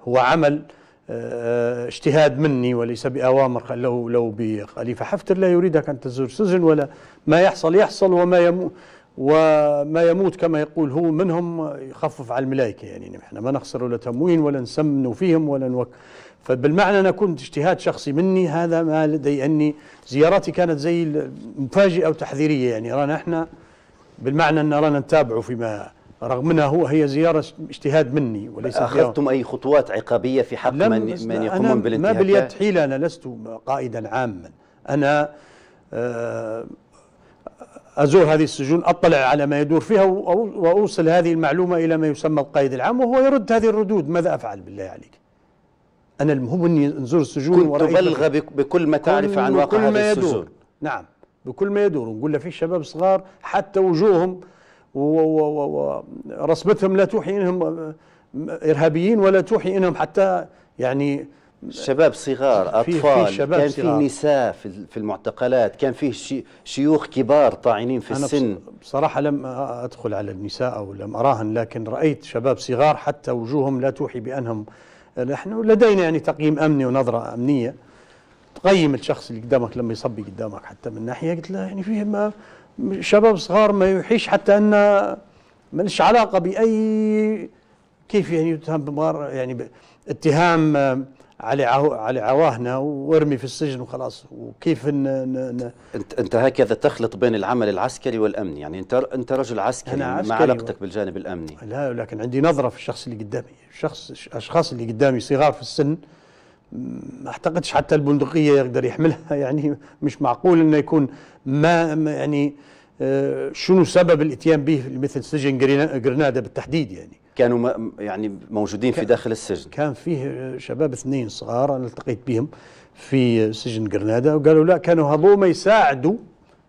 هو عمل آه، اجتهاد مني وليس بأوامر لو لو بخليفة حفتر لا يريدك أن تزور سجن ولا ما يحصل يحصل وما يموت وما يموت كما يقول هو منهم يخفف على الملائكة يعني. إحنا ما نخسر ولا تموين ولا نسمن فيهم ولا نوك فبالمعنى أنا كنت اجتهاد شخصي مني هذا ما لدي أني زياراتي كانت زي مفاجئة وتحذيرية يعني رانا إحنا بالمعنى أن رانا نتابعه فيما رغم انها هو هي زيارة اجتهاد مني وليس أخذتم أي خطوات عقابية في حق من من يقومون بالانتهاكات؟ ما باليد حيلة أنا لست قائدا عاما أنا آه، أزور هذه السجون أطلع على ما يدور فيها وأوصل هذه المعلومة إلى ما يسمى القائد العام وهو يرد هذه الردود ماذا أفعل بالله عليك؟ أنا المهم إني نزور السجون كنت تبلغ بكل ما تعرف عن واقع هذه السجون. نعم بكل ما يدور. نقول له في شباب صغار حتى وجوههم ورسمتهم لا توحي إنهم إرهابيين ولا توحي إنهم حتى يعني شباب صغار اطفال في شباب كان في نساء في المعتقلات كان فيه شيوخ كبار طاعنين في أنا السن. بصراحة لم أدخل على النساء أو لم أراهن لكن رأيت شباب صغار حتى وجوههم لا توحي بأنهم نحن لدينا يعني تقييم أمني ونظرة أمنية. تقيم الشخص اللي قدامك لما يصبي قدامك حتى من ناحية قلت له يعني فيه ما شباب صغار ما يوحيش حتى أن مالش علاقة باي كيف يعني يتهم يعني اتهام علي علي عواهنا وارمي في السجن وخلاص. وكيف ن ن انت انت هكذا تخلط بين العمل العسكري والأمني. يعني انت انت رجل عسكري, أنا عسكري ما علاقتك بالجانب الأمني. لا لكن عندي نظرة في الشخص اللي قدامي. الشخص الاشخاص اللي قدامي صغار في السن ما أعتقدش حتى البندقية يقدر يحملها. *laughs* يعني مش معقول إنه يكون ما يعني آه، شنو سبب الإتيان به مثل سجن جرناده بالتحديد يعني. كانوا يعني موجودين في داخل السجن. كان فيه شباب اثنين صغار أنا التقيت بهم في سجن جرناده وقالوا لا كانوا هذوما يساعدوا.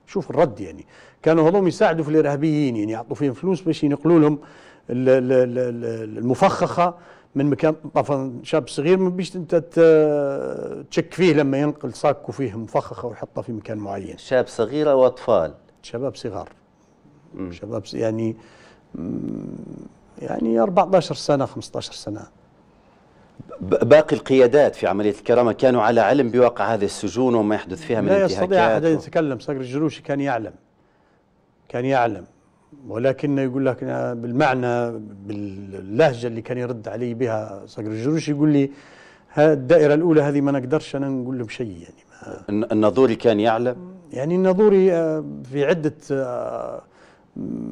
شوف الرد يعني. كانوا هذوما يساعدوا في الإرهابيين يعني يعطوا فيهم فلوس باش ينقلوا لهم المفخخة من مكان طبعا شاب صغير ما بيش انت تشك فيه لما ينقل صاك وفيه مفخخة ويحطها في مكان معين. شاب صغير أو أطفال؟ شباب صغار. مم. شباب يعني يعني 14 سنة 15 سنة. باقي القيادات في عملية الكرامة كانوا على علم بواقع هذه السجون وما يحدث فيها من انتهاكات لا يستطيع أحد ان يتكلم صقر الجروشي كان يعلم كان يعلم ولكن يقول لك بالمعنى باللهجة اللي كان يرد علي بها صقر الجروشي يقول لي الدائرة الأولى هذه ما نقدرش أنا نقول لهم شيء يعني الناظوري كان يعلم؟ يعني الناظوري آه، في عدة آه،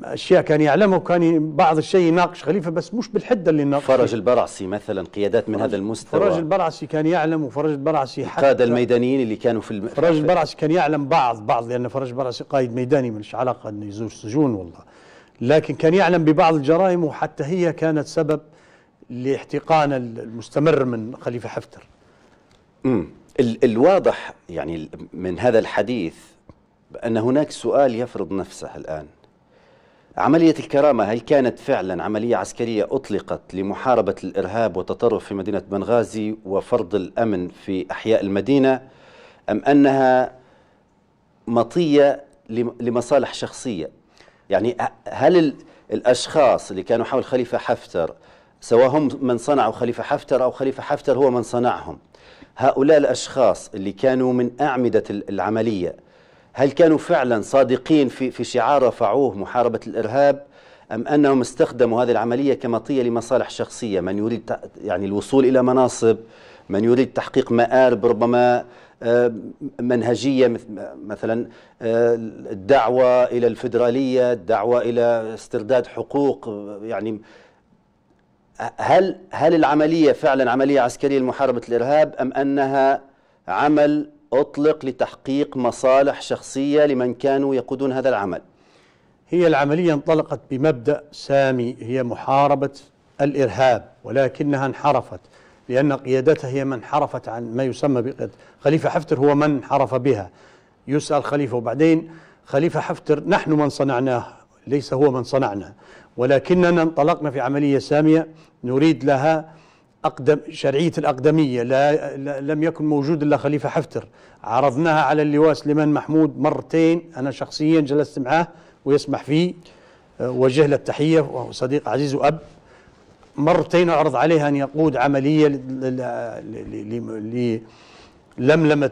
أشياء كان يعلمها وكان بعض الشيء يناقش خليفة بس مش بالحدة اللي ناقش فرج البرعسي مثلا قيادات من هذا المستوى. فرج البرعسي كان يعلم وفرج البرعسي حتى القاده الميدانيين اللي كانوا في الم... فرج البرعسي كان يعلم بعض بعض لأن فرج البرعسي قائد ميداني ملش علاقة إنه يزور سجون والله. لكن كان يعلم ببعض الجرائم وحتى هي كانت سبب لاحتقان المستمر من خليفة حفتر. امم ال الواضح يعني من هذا الحديث أن هناك سؤال يفرض نفسه الآن. عملية الكرامة هل كانت فعلا عملية عسكرية أطلقت لمحاربة الإرهاب والتطرف في مدينة بنغازي وفرض الأمن في أحياء المدينة أم أنها مطية لمصالح شخصية؟ يعني هل الأشخاص اللي كانوا حول خليفة حفتر سواء هم من صنعوا خليفة حفتر أو خليفة حفتر هو من صنعهم هؤلاء الأشخاص اللي كانوا من أعمدة العملية هل كانوا فعلا صادقين في في شعار رفعوه محاربة الإرهاب أم أنهم استخدموا هذه العملية كمطية لمصالح شخصية؟ من يريد يعني الوصول إلى مناصب من يريد تحقيق مآرب ربما آه، منهجية مثلا آه، الدعوة إلى الفيدرالية الدعوة إلى استرداد حقوق يعني هل هل العملية فعلا عملية عسكرية لمحاربة الإرهاب أم أنها عمل أطلق لتحقيق مصالح شخصية لمن كانوا يقودون هذا العمل. هي العملية انطلقت بمبدأ سامي هي محاربة الإرهاب ولكنها انحرفت لأن قيادتها هي من انحرفت عن ما يسمى بقيادة. خليفة حفتر هو من انحرف بها. يسأل خليفة وبعدين خليفة حفتر نحن من صنعناه ليس هو من صنعنا. ولكننا انطلقنا في عملية سامية نريد لها أقدم شرعية الأقدمية لا, لا لم يكن موجود إلا خليفة حفتر. عرضناها على اللواء سليمان محمود مرتين. أنا شخصيا جلست معه ويسمح فيه وجه له التحية وهو صديق عزيز وأب. مرتين أعرض عليه أن يقود عملية للملمة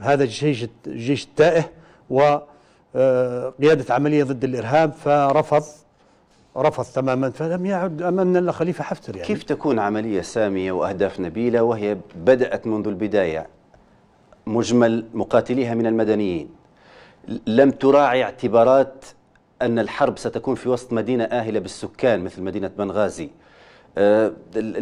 هذا الجيش الجيش التائه وقيادة عملية ضد الإرهاب. فرفض رفض تماما فلم يعد امامنا إلا خليفة حفتر يعني. كيف تكون عملية سامية وأهداف نبيلة وهي بدأت منذ البداية مجمل مقاتليها من المدنيين؟ لم تراعي اعتبارات أن الحرب ستكون في وسط مدينة آهلة بالسكان مثل مدينة بنغازي. آه،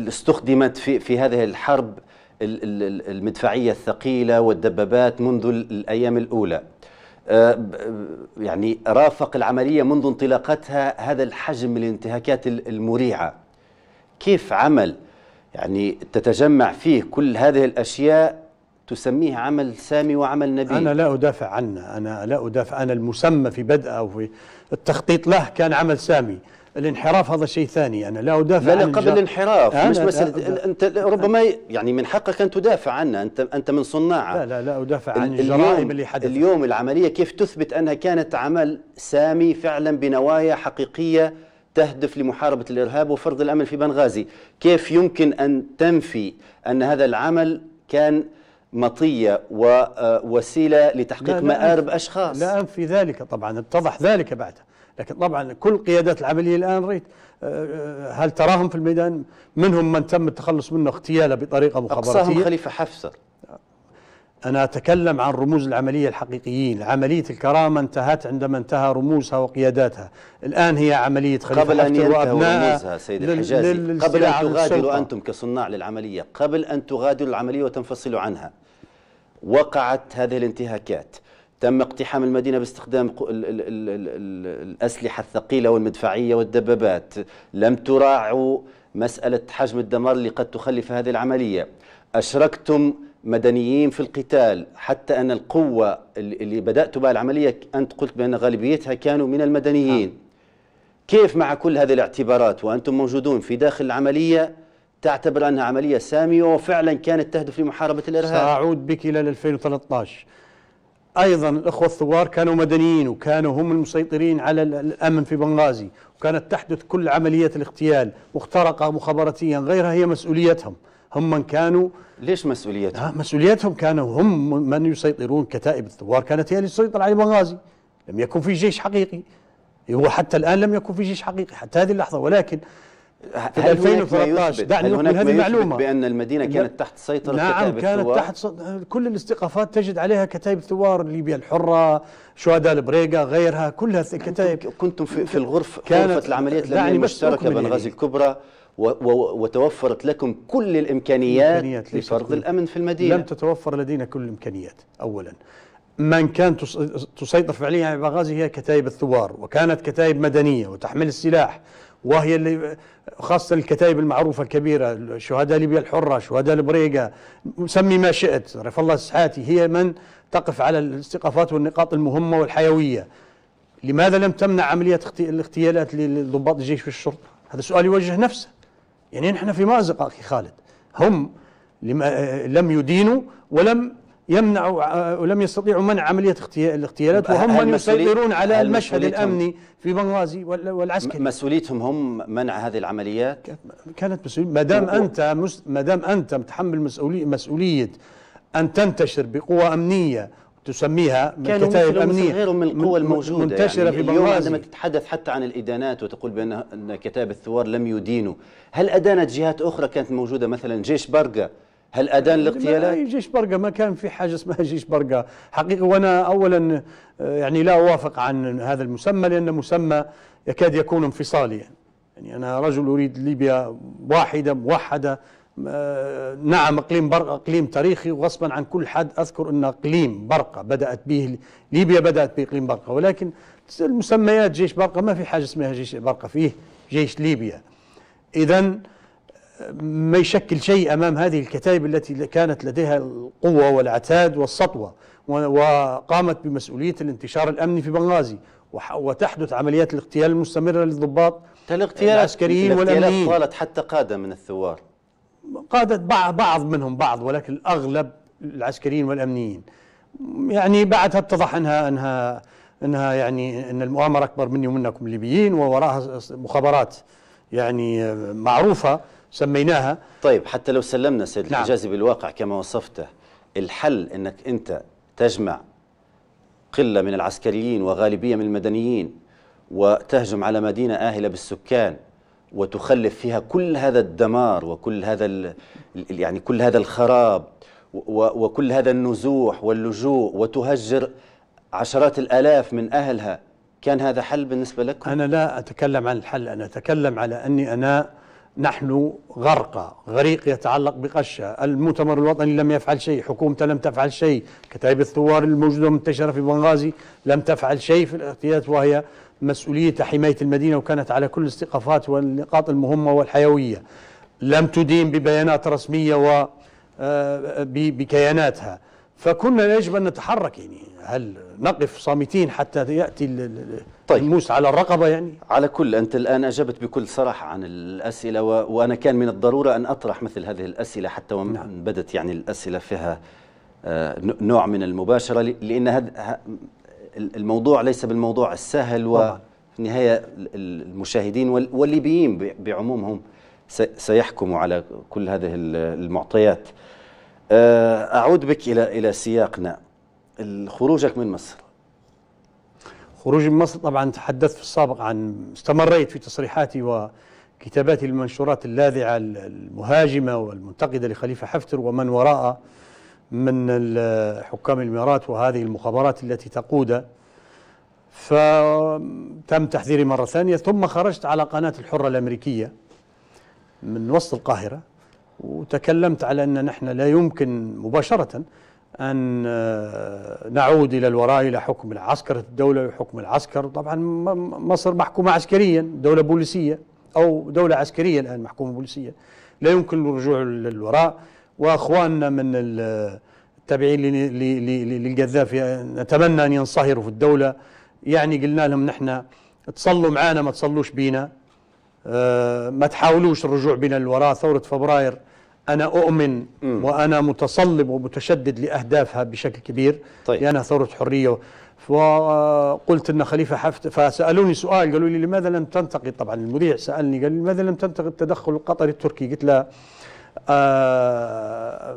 استخدمت في في هذه الحرب المدفعية الثقيلة والدبابات منذ الأيام الأولى. يعني رافق العملية منذ انطلاقتها هذا الحجم من الانتهاكات المريعة. كيف عمل؟ يعني تتجمع فيه كل هذه الأشياء تسميه عمل سامي وعمل نبيل. أنا لا أدافع عنه. أنا لا أدافع. أنا المسمى في بدء أو في التخطيط له كان عمل سامي. الانحراف هذا شيء ثاني. أنا لا أدافع لا لا قبل الانحراف مش مساله أنت ربما يعني من حقك أن تدافع عنه أنت أنت من صناعة. لا لا لا أدافع عن الجرائم اللي حدثت. اليوم العملية كيف تثبت أنها كانت عمل سامي فعلا بنوايا حقيقية تهدف لمحاربة الإرهاب وفرض الأمن في بنغازي؟ كيف يمكن أن تنفي أن هذا العمل كان مطية ووسيله لتحقيق لا لا مآرب أشخاص؟ لا أنفي ذلك طبعا اتضح ذلك بعدها لكن طبعا كل قيادات العملية الآن ريت هل تراهم في الميدان؟ منهم من تم التخلص منه اغتياله بطريقة مخابراتية؟ أقصاهم خليفة حفصر أنا أتكلم عن رموز العملية الحقيقيين. عملية الكرامة انتهت عندما انتهى رموزها وقياداتها. الآن هي عملية خليفة قبل أن ينتهوا رموزها سيد الحجازي قبل أن تغادروا أنتم كصناع للعملية قبل أن تغادروا العملية وتنفصلوا عنها وقعت هذه الانتهاكات. تم اقتحام المدينة باستخدام ال ال ال ال الأسلحة الثقيلة والمدفعية والدبابات. لم تراعوا مسألة حجم الدمار اللي قد تخلف هذه العملية. أشركتم مدنيين في القتال حتى أن القوة اللي بدأت بها العملية أنت قلت بأن غالبيتها كانوا من المدنيين. نعم. كيف مع كل هذه الاعتبارات؟ وأنتم موجودون في داخل العملية تعتبر أنها عملية سامية وفعلا كانت تهدف لمحاربة الإرهاب. سأعود بك إلى 2013 أيضا الأخوة الثوار كانوا مدنيين وكانوا هم المسيطرين على الأمن في بنغازي وكانت تحدث كل عمليات الاغتيال مخترقة مخابراتيا غيرها هي مسؤوليتهم. هم من كانوا ليش مسؤوليتهم؟ آه مسؤوليتهم كانوا هم من يسيطرون كتائب الثوار. كانت هي اللي تسيطر على بنغازي. لم يكن في جيش حقيقي. هو حتى الآن لم يكن في جيش حقيقي حتى هذه اللحظة. ولكن في 2013 دعني أقول هذه المعلومة بأن المدينة كانت تحت سيطرة نعم كتائب كانت الثوار؟ تحت. كل الاستيقافات تجد عليها كتائب الثوار ليبيا الحرة شهداء البريقة غيرها كلها كتائب كنتم في, في الغرفة غرفة العمليات الأمنية المشتركة بنغازي الكبرى وتوفرت لكم كل الإمكانيات لفرض الأمن في المدينة. لم تتوفر لدينا كل الإمكانيات أولا. من كان تسيطر فعليا على بغازي هي كتائب الثوار وكانت كتائب مدنية وتحمل السلاح وهي اللي خاصة الكتائب المعروفة الكبيرة شهداء ليبيا الحرة شهداء البريقة سمي ما شئت رف الله السحاتي هي من تقف على الاستيقافات والنقاط المهمة والحيوية. لماذا لم تمنع عملية الاغتيالات لضباط الجيش والشرطة هذا سؤال يوجه نفسه. يعني نحن في مأزق أخي خالد؟ هم لم يدينوا ولم يمنعوا ولم يستطيعوا منع عملية الاغتيالات وهم من يسيطرون على المشهد الأمني في بنغازي والعسكري. مسؤوليتهم هم منع هذه العمليات؟ كانت مسؤوليه ما دام أنت ما دام أنت متحمل مسؤوليه مسؤولية أن تنتشر بقوة أمنية تسميها من كتائب أمنية غيرهم من القوى الموجودة منتشرة يعني في اليوم عندما تتحدث حتى عن الإدانات وتقول بأن أن كتائب الثوار لم يدينوا هل أدانت جهات أخرى كانت موجودة؟ مثلا جيش برقة هل أدان الاغتيالات؟ جيش برقة ما كان في حاجة اسمها جيش برقة حقيقة وأنا أولا آه، يعني لا أوافق عن هذا المسمى لأن مسمى يكاد يكون انفصاليا يعني. يعني أنا رجل أريد ليبيا واحدة موحدة آه، نعم إقليم برقه إقليم تاريخي وغصبا عن كل حد أذكر أن إقليم برقة بدأت به ليبيا بدأت بإقليم برقة ولكن المسميات جيش برقة ما في حاجة اسمها جيش برقة فيه جيش ليبيا اذا ما يشكل شيء أمام هذه الكتائب التي كانت لديها القوة والعتاد والسطوة وقامت بمسؤولية الانتشار الأمني في بنغازي وتحدث اغتيال المستمره المستمرة للضباط العسكريين والأمنيين. طالت حتى قاده من الثوار. قادة بعض منهم بعض ولكن الأغلب العسكريين والأمنيين. يعني بعدها اتضح أنها أنها أنها يعني أن المؤامرة أكبر مني ومنكم الليبيين ووراها مخابرات يعني معروفة سميناها طيب حتى لو سلمنا سيد نعم. الحجازي بالواقع كما وصفته الحل أنك أنت تجمع قلة من العسكريين وغالبية من المدنيين وتهجم على مدينة آهلة بالسكان وتخلف فيها كل هذا الدمار وكل هذا يعني كل هذا الخراب وكل هذا النزوح واللجوء وتهجر عشرات الآلاف من أهلها كان هذا حل بالنسبة لكم؟ أنا لا أتكلم عن الحل أنا أتكلم على أني أنا نحن غرقى غريق يتعلق بقشة. المؤتمر الوطني لم يفعل شيء. حكومته لم تفعل شيء. كتائب الثوار الموجودة منتشرة في بنغازي لم تفعل شيء في الاغتيالات وهي مسؤولية حماية المدينة وكانت على كل الاستيقافات والنقاط المهمة والحيوية. لم تدين ببيانات رسمية و آه، بكياناتها. فكنا يجب أن نتحرك يعني هل نقف صامتين حتى يأتي طيب. الموس على الرقبة يعني على كل أنت الآن أجبت بكل صراحة عن الأسئلة و... وأنا كان من الضرورة أن أطرح مثل هذه الأسئلة حتى وإن نعم. بدت يعني الأسئلة فيها آه، نوع من المباشرة لأن هذا الموضوع ليس بالموضوع السهل وفي النهاية المشاهدين والليبيين بعمومهم سيحكموا على كل هذه المعطيات أعود بك إلى إلى سياقنا. خروجك من مصر. خروجي من مصر طبعا تحدثت في السابق عن استمريت في تصريحاتي وكتاباتي للمنشورات اللاذعة المهاجمة والمنتقدة لخليفة حفتر ومن وراءه من حكام الإمارات وهذه المخابرات التي تقود. فتم تحذيري مرة ثانية. ثم خرجت على قناة الحرة الأمريكية من وسط القاهرة. وتكلمت على أن نحن لا يمكن مباشرة أن آه، نعود إلى الوراء إلى حكم العسكرة الدولة وحكم العسكر. طبعا مصر محكومة عسكريا دولة بوليسية أو دولة عسكرية الآن محكومة بوليسية. لا يمكن الرجوع للوراء. وأخواننا من التابعين للقذافي نتمنى أن ينصهروا في الدولة. يعني قلنا لهم نحن تصلوا معانا ما تصلوش بينا. أه ما تحاولوش الرجوع بنا للوراء. ثورة فبراير أنا أؤمن م. وأنا متصلب ومتشدد لأهدافها بشكل كبير. طيب. لأنها ثورة حرية. وقلت أن خليفة حفت فسألوني سؤال قالوا لي لماذا لم تنتقد؟ طبعا المذيع سألني قال لماذا لم تنتقد التدخل القطري التركي؟ قلت له آه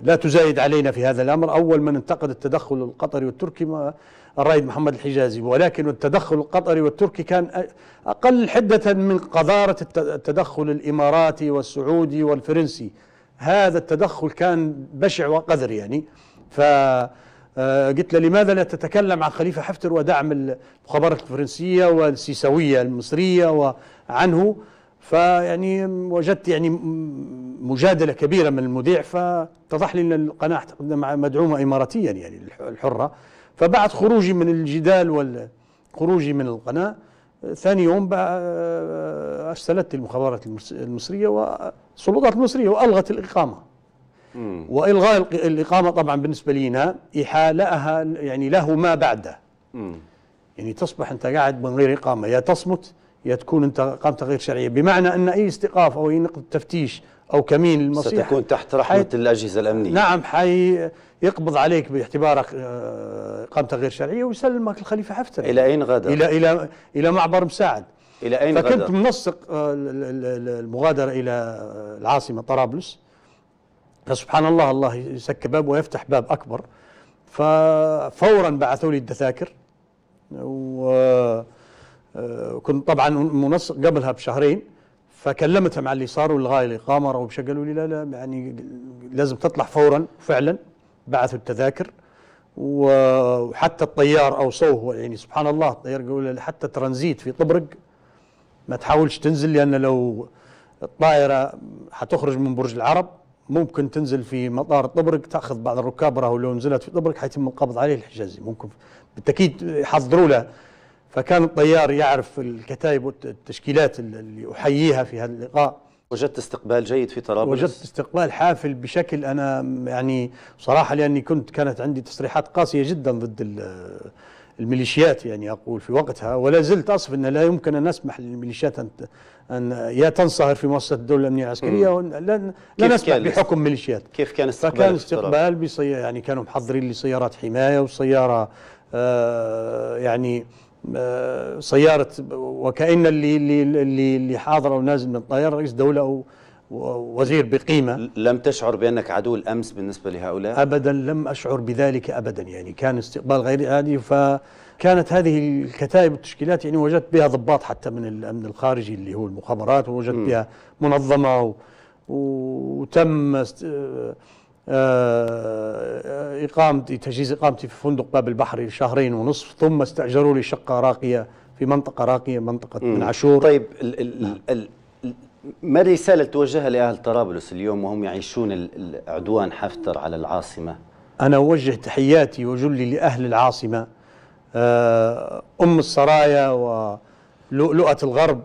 لا تزايد علينا في هذا الأمر. أول من انتقد التدخل القطري والتركي الرائد محمد الحجازي ولكن التدخل القطري والتركي كان أقل حدة من قذارة التدخل الإماراتي والسعودي والفرنسي. هذا التدخل كان بشع وقذر يعني. ف آه، قلت له لماذا لا تتكلم عن خليفة حفتر ودعم المخابرات الفرنسية والسيسوية المصرية وعنه؟ فيعني وجدت يعني مجادلة كبيرة من المذيع فاتضح لي إن القناة مدعومة اماراتيا يعني الحرة. فبعد خروجي من الجدال وخروجي من القناة ثاني يوم استلت المخابرات المصرية والسلطات المصرية وألغت الإقامة. وإلغاء الإقامة طبعا بالنسبة لنا احالها يعني له ما بعده. يعني تصبح أنت قاعد من غير إقامة يا تصمت يا تكون أنت اقامتك غير شرعية. بمعنى أن أي استيقاف أو أي نقطة تفتيش أو كمين المصيح. ستكون تحت رحمة حي... الأجهزة الأمنية. نعم حي يقبض عليك باعتبارك آه، اقامتك غير شرعية ويسلمك الخليفة حفتر إلى أين غادر؟ إلى إلى إلى معبر مساعد. إلى أين فكنت غادر؟ منسق آه، المغادرة إلى العاصمة طرابلس. فسبحان الله الله يسك باب ويفتح باب أكبر. ففورا بعثوا لي الدثاكر. و آه، طبعا منسق قبلها بشهرين. فكلمتهم على اللي صار والغايه الاقامه أو قالوا لي لا لا يعني لازم تطلع فورا فعلا بعثوا التذاكر. وحتى الطيار أوصوه يعني سبحان الله الطيار يقول حتى ترانزيت في طبرق ما تحاولش تنزل لأن لو الطائرة حتخرج من برج العرب ممكن تنزل في مطار طبرق تأخذ بعض الركاب راهو لو نزلت في طبرق حيتم القبض عليه الحجازي. ممكن بالتأكيد يحضروا له فكان الطيار يعرف الكتائب والتشكيلات اللي أحييها في هذا اللقاء. وجدت استقبال جيد في طرابلس. وجدت استقبال حافل بشكل أنا يعني صراحة لأني كنت كانت عندي تصريحات قاسية جدا ضد الميليشيات يعني أقول في وقتها. ولا زلت أصف أن لا يمكن أن نسمح للميليشيات أن أن يا تنصهر في مؤسسة الدولة الأمنية العسكرية لا, لا نسمح بحكم ميليشيات. كيف كان استقبال فكان استقبال بصي يعني كانوا محضرين لي سيارات حماية وسيارة آه يعني سيارة وكأن اللي اللي اللي, اللي حاضر أو نازل من الطائرة رئيس دولة أو وزير بقيمة لم تشعر بأنك عدو الأمس بالنسبة لهؤلاء؟ أبدا لم أشعر بذلك أبدا يعني كان استقبال غير عادي فكانت هذه الكتائب والتشكيلات يعني وجدت بها ضباط حتى من الأمن الخارجي اللي هو المخابرات ووجدت بها منظمة وتم آه، إقامتي تجهيز إقامتي في فندق باب البحر شهرين ونصف ثم استأجروا لي شقة راقية في منطقة راقية منطقة من عاشور. طيب ال ال. ال ما الرسالة توجهها لأهل طرابلس اليوم وهم يعيشون عدوان حفتر على العاصمة؟ أنا أوجه تحياتي وجلي لأهل العاصمة. آه، أم السرايا ولؤلؤة الغرب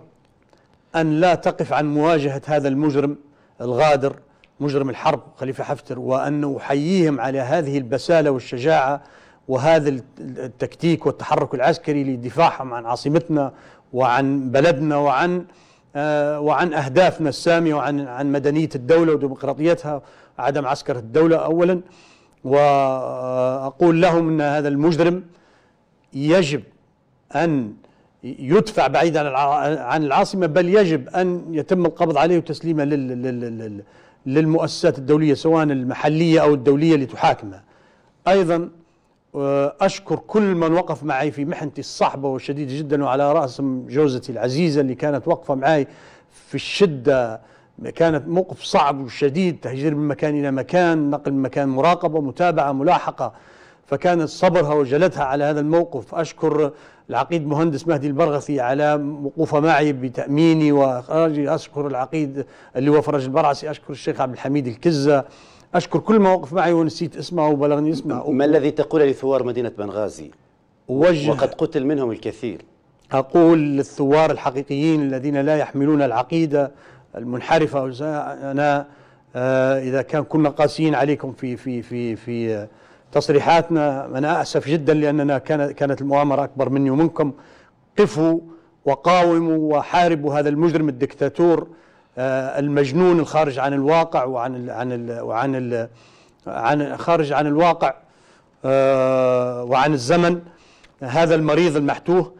أن لا تقف عن مواجهة هذا المجرم الغادر. مجرم الحرب خليفة حفتر وأن أحييهم على هذه البسالة والشجاعة وهذا التكتيك والتحرك العسكري لدفاعهم عن عاصمتنا وعن بلدنا وعن آه وعن أهدافنا السامية وعن عن مدنية الدولة وديمقراطيتها عدم عسكرة الدولة أولا. وأقول لهم أن هذا المجرم يجب أن يدفع بعيدا عن العاصمة بل يجب أن يتم القبض عليه وتسليمه لل للمؤسسات الدولية سواء المحلية أو الدولية اللي تحاكمها. أيضا أشكر كل من وقف معي في محنتي الصعبة والشديدة جدا وعلى رأسهم جوزتي العزيزة اللي كانت واقفة معي في الشدة. كانت موقف صعب وشديد تهجير من مكان إلى مكان نقل من مكان مراقبة متابعة ملاحقة. فكانت صبرها وجلدها على هذا الموقف. أشكر العقيد مهندس مهدي البرغثي على وقوفه معي بتأميني وإخراجي أشكر العقيد اللي هو فرج البرعسي أشكر الشيخ عبد الحميد الكزة. أشكر كل ما وقف معي ونسيت اسمه وبلغني اسمه. ما الذي تقول لثوار مدينة بنغازي؟ وجه وقد قتل منهم الكثير. أقول للثوار الحقيقيين الذين لا يحملون العقيدة المنحرفة. أنا آه، إذا كان كنا قاسيين عليكم في في في في تصريحاتنا أنا أسف جدا لأننا كانت كانت المؤامرة أكبر مني ومنكم. قفوا وقاوموا وحاربوا هذا المجرم الدكتاتور آه، المجنون الخارج عن الواقع وعن ال عن ال وعن ال عن خارج عن الواقع آه، وعن الزمن. هذا المريض المحتوه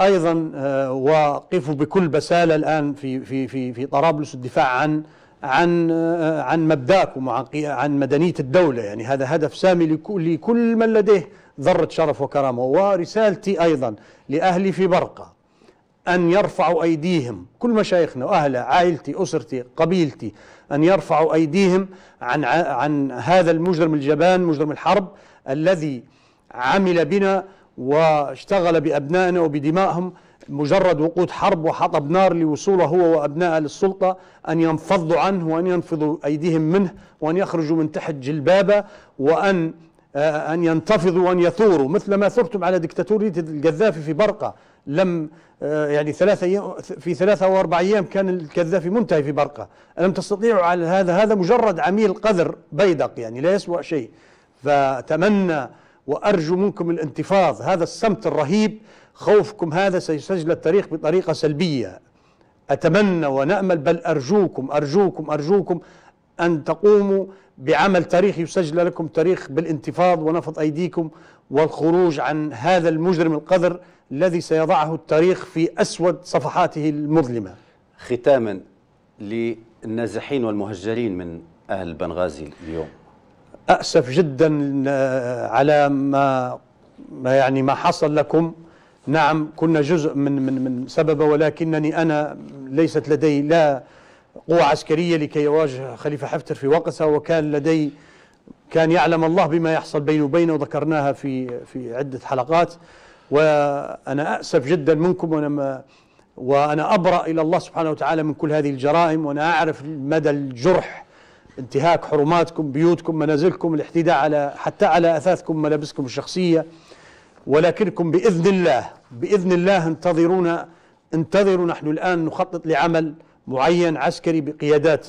أيضا آه، وقفوا بكل بسالة الآن في في في في طرابلس الدفاع عن عن عن مبداكم وعن مدنية الدولة. يعني هذا هدف سامي لكل من لديه ذرة شرف وكرامة ورسالتي أيضا لاهلي في برقة أن يرفعوا أيديهم كل مشايخنا وأهله عائلتي أسرتي قبيلتي أن يرفعوا أيديهم عن عن هذا المجرم الجبان مجرم الحرب الذي عمل بنا واشتغل بأبنائنا وبدمائهم مجرد وقود حرب وحطب نار لوصوله هو وأبنائه للسلطة أن ينفضوا عنه وأن ينفضوا أيديهم منه وأن يخرجوا من تحت جلبابة وأن آه، أن ينتفضوا وأن يثوروا. مثل ما ثرتم على دكتاتورية القذافي في برقة. لم آه، يعني ثلاثة في ثلاثة أو أربع أيام كان القذافي منتهي في برقة. ألم تستطيعوا على هذا هذا مجرد عميل قذر بيدق يعني لا يسوى شيء. فأتمنى وأرجو منكم الانتفاض. هذا الصمت الرهيب خوفكم هذا سيسجل التاريخ بطريقة سلبية. أتمنى ونأمل بل أرجوكم أرجوكم أرجوكم أن تقوموا بعمل تاريخي يسجل لكم تاريخ بالانتفاض ونفض أيديكم والخروج عن هذا المجرم القذر الذي سيضعه التاريخ في أسود صفحاته المظلمة. ختاما للنازحين والمهجرين من أهل بنغازي اليوم. أسف جدا آه، على ما ما يعني ما حصل لكم. نعم كنا جزء من من من سببه ولكنني أنا ليست لدي لا قوة عسكرية لكي يواجه خليفة حفتر في وقتها وكان لدي كان يعلم الله بما يحصل بيني وبينه وذكرناها في في عدة حلقات. وأنا أسف جدا منكم وأنا وأنا أبرأ إلى الله سبحانه وتعالى من كل هذه الجرائم وأنا أعرف مدى الجرح انتهاك حرماتكم بيوتكم منازلكم الاحتداء على حتى على أثاثكم ملابسكم الشخصية ولكنكم بإذن الله بإذن الله انتظرونا انتظروا نحن الآن نخطط لعمل معين عسكري بقيادات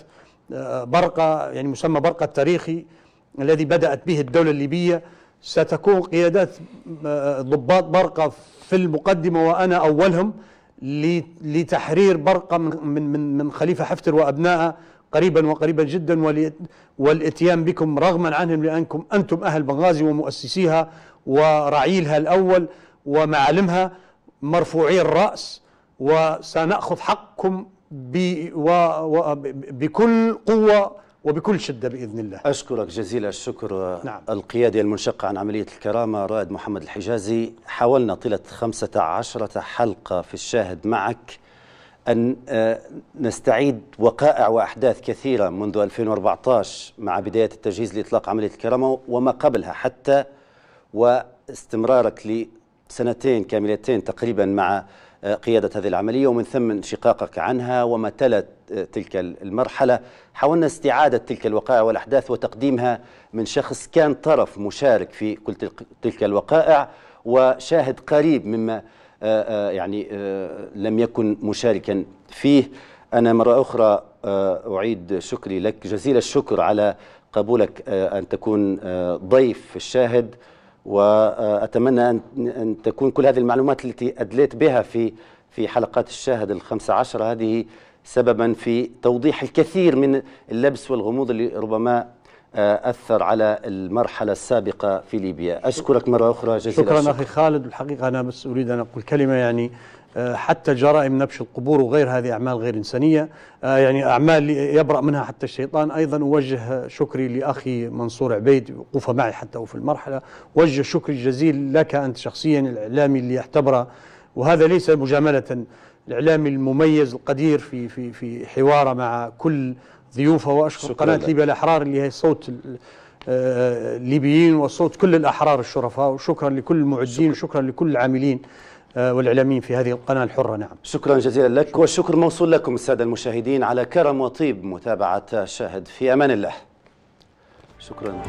آه، برقة يعني مسمى برقة التاريخي الذي بدأت به الدولة الليبية. ستكون قيادات آه، ضباط برقة في المقدمة وأنا أولهم لتحرير برقة من من من خليفة حفتر وأبنائه قريبا وقريبا جدا والإتيان بكم رغما عنهم لأنكم أنتم أهل بنغازي ومؤسسيها ورعيلها الأول. ومعالمها مرفوعي الرأس وسنأخذ حقكم بكل قوة وبكل شدة بإذن الله أشكرك جزيل الشكر نعم. القيادي المنشق عن عملية الكرامة رائد محمد الحجازي حاولنا طيلة خمسة عشرة حلقة في الشاهد معك أن آه، نستعيد وقائع وأحداث كثيرة منذ 2014 مع بداية التجهيز لإطلاق عملية الكرامة وما قبلها حتى واستمرارك لسنتين كاملتين تقريبا مع قيادة هذه العملية ومن ثم انشقاقك عنها وما تلت تلك المرحلة. حاولنا استعادة تلك الوقائع والأحداث وتقديمها من شخص كان طرف مشارك في كل تلك الوقائع وشاهد قريب مما آه، آه، يعني آه، لم يكن مشاركا فيه. أنا مرة أخرى أعيد شكري لك جزيل الشكر على قبولك أن تكون ضيف الشاهد. وأتمنى أن تكون كل هذه المعلومات التي أدليت بها في في حلقات الشاهد الخمسة عشر. هذه سببا في توضيح الكثير من اللبس والغموض اللي ربما آه، أثر على المرحلة السابقة في ليبيا. أشكرك مرة أخرى. جزيلا شكرا أخي خالد. الحقيقة أنا بس أريد أن أقول كلمة يعني حتى جرائم نبش القبور وغير هذه أعمال غير إنسانية. آه، يعني أعمال يبرأ منها حتى الشيطان. أيضا أوجه شكري لأخي منصور عبيد وقوف معي حتى في المرحلة. وجه شكري جزيل لك أنت شخصيا الإعلامي اللي اعتبر وهذا ليس مجاملة الإعلامي المميز القدير في في في حواره مع كل ضيوفه. وأشكر قناة ليبيا الأحرار اللي هي صوت الليبيين وصوت كل الأحرار الشرفاء. وشكرا لكل المعدين وشكرا لكل العاملين. آه، والإعلاميين في هذه القناة الحرة نعم. شكرا جزيلا لك. والشكر موصول لكم السادة المشاهدين على كرم وطيب متابعة شاهد في أمان الله. شكرا.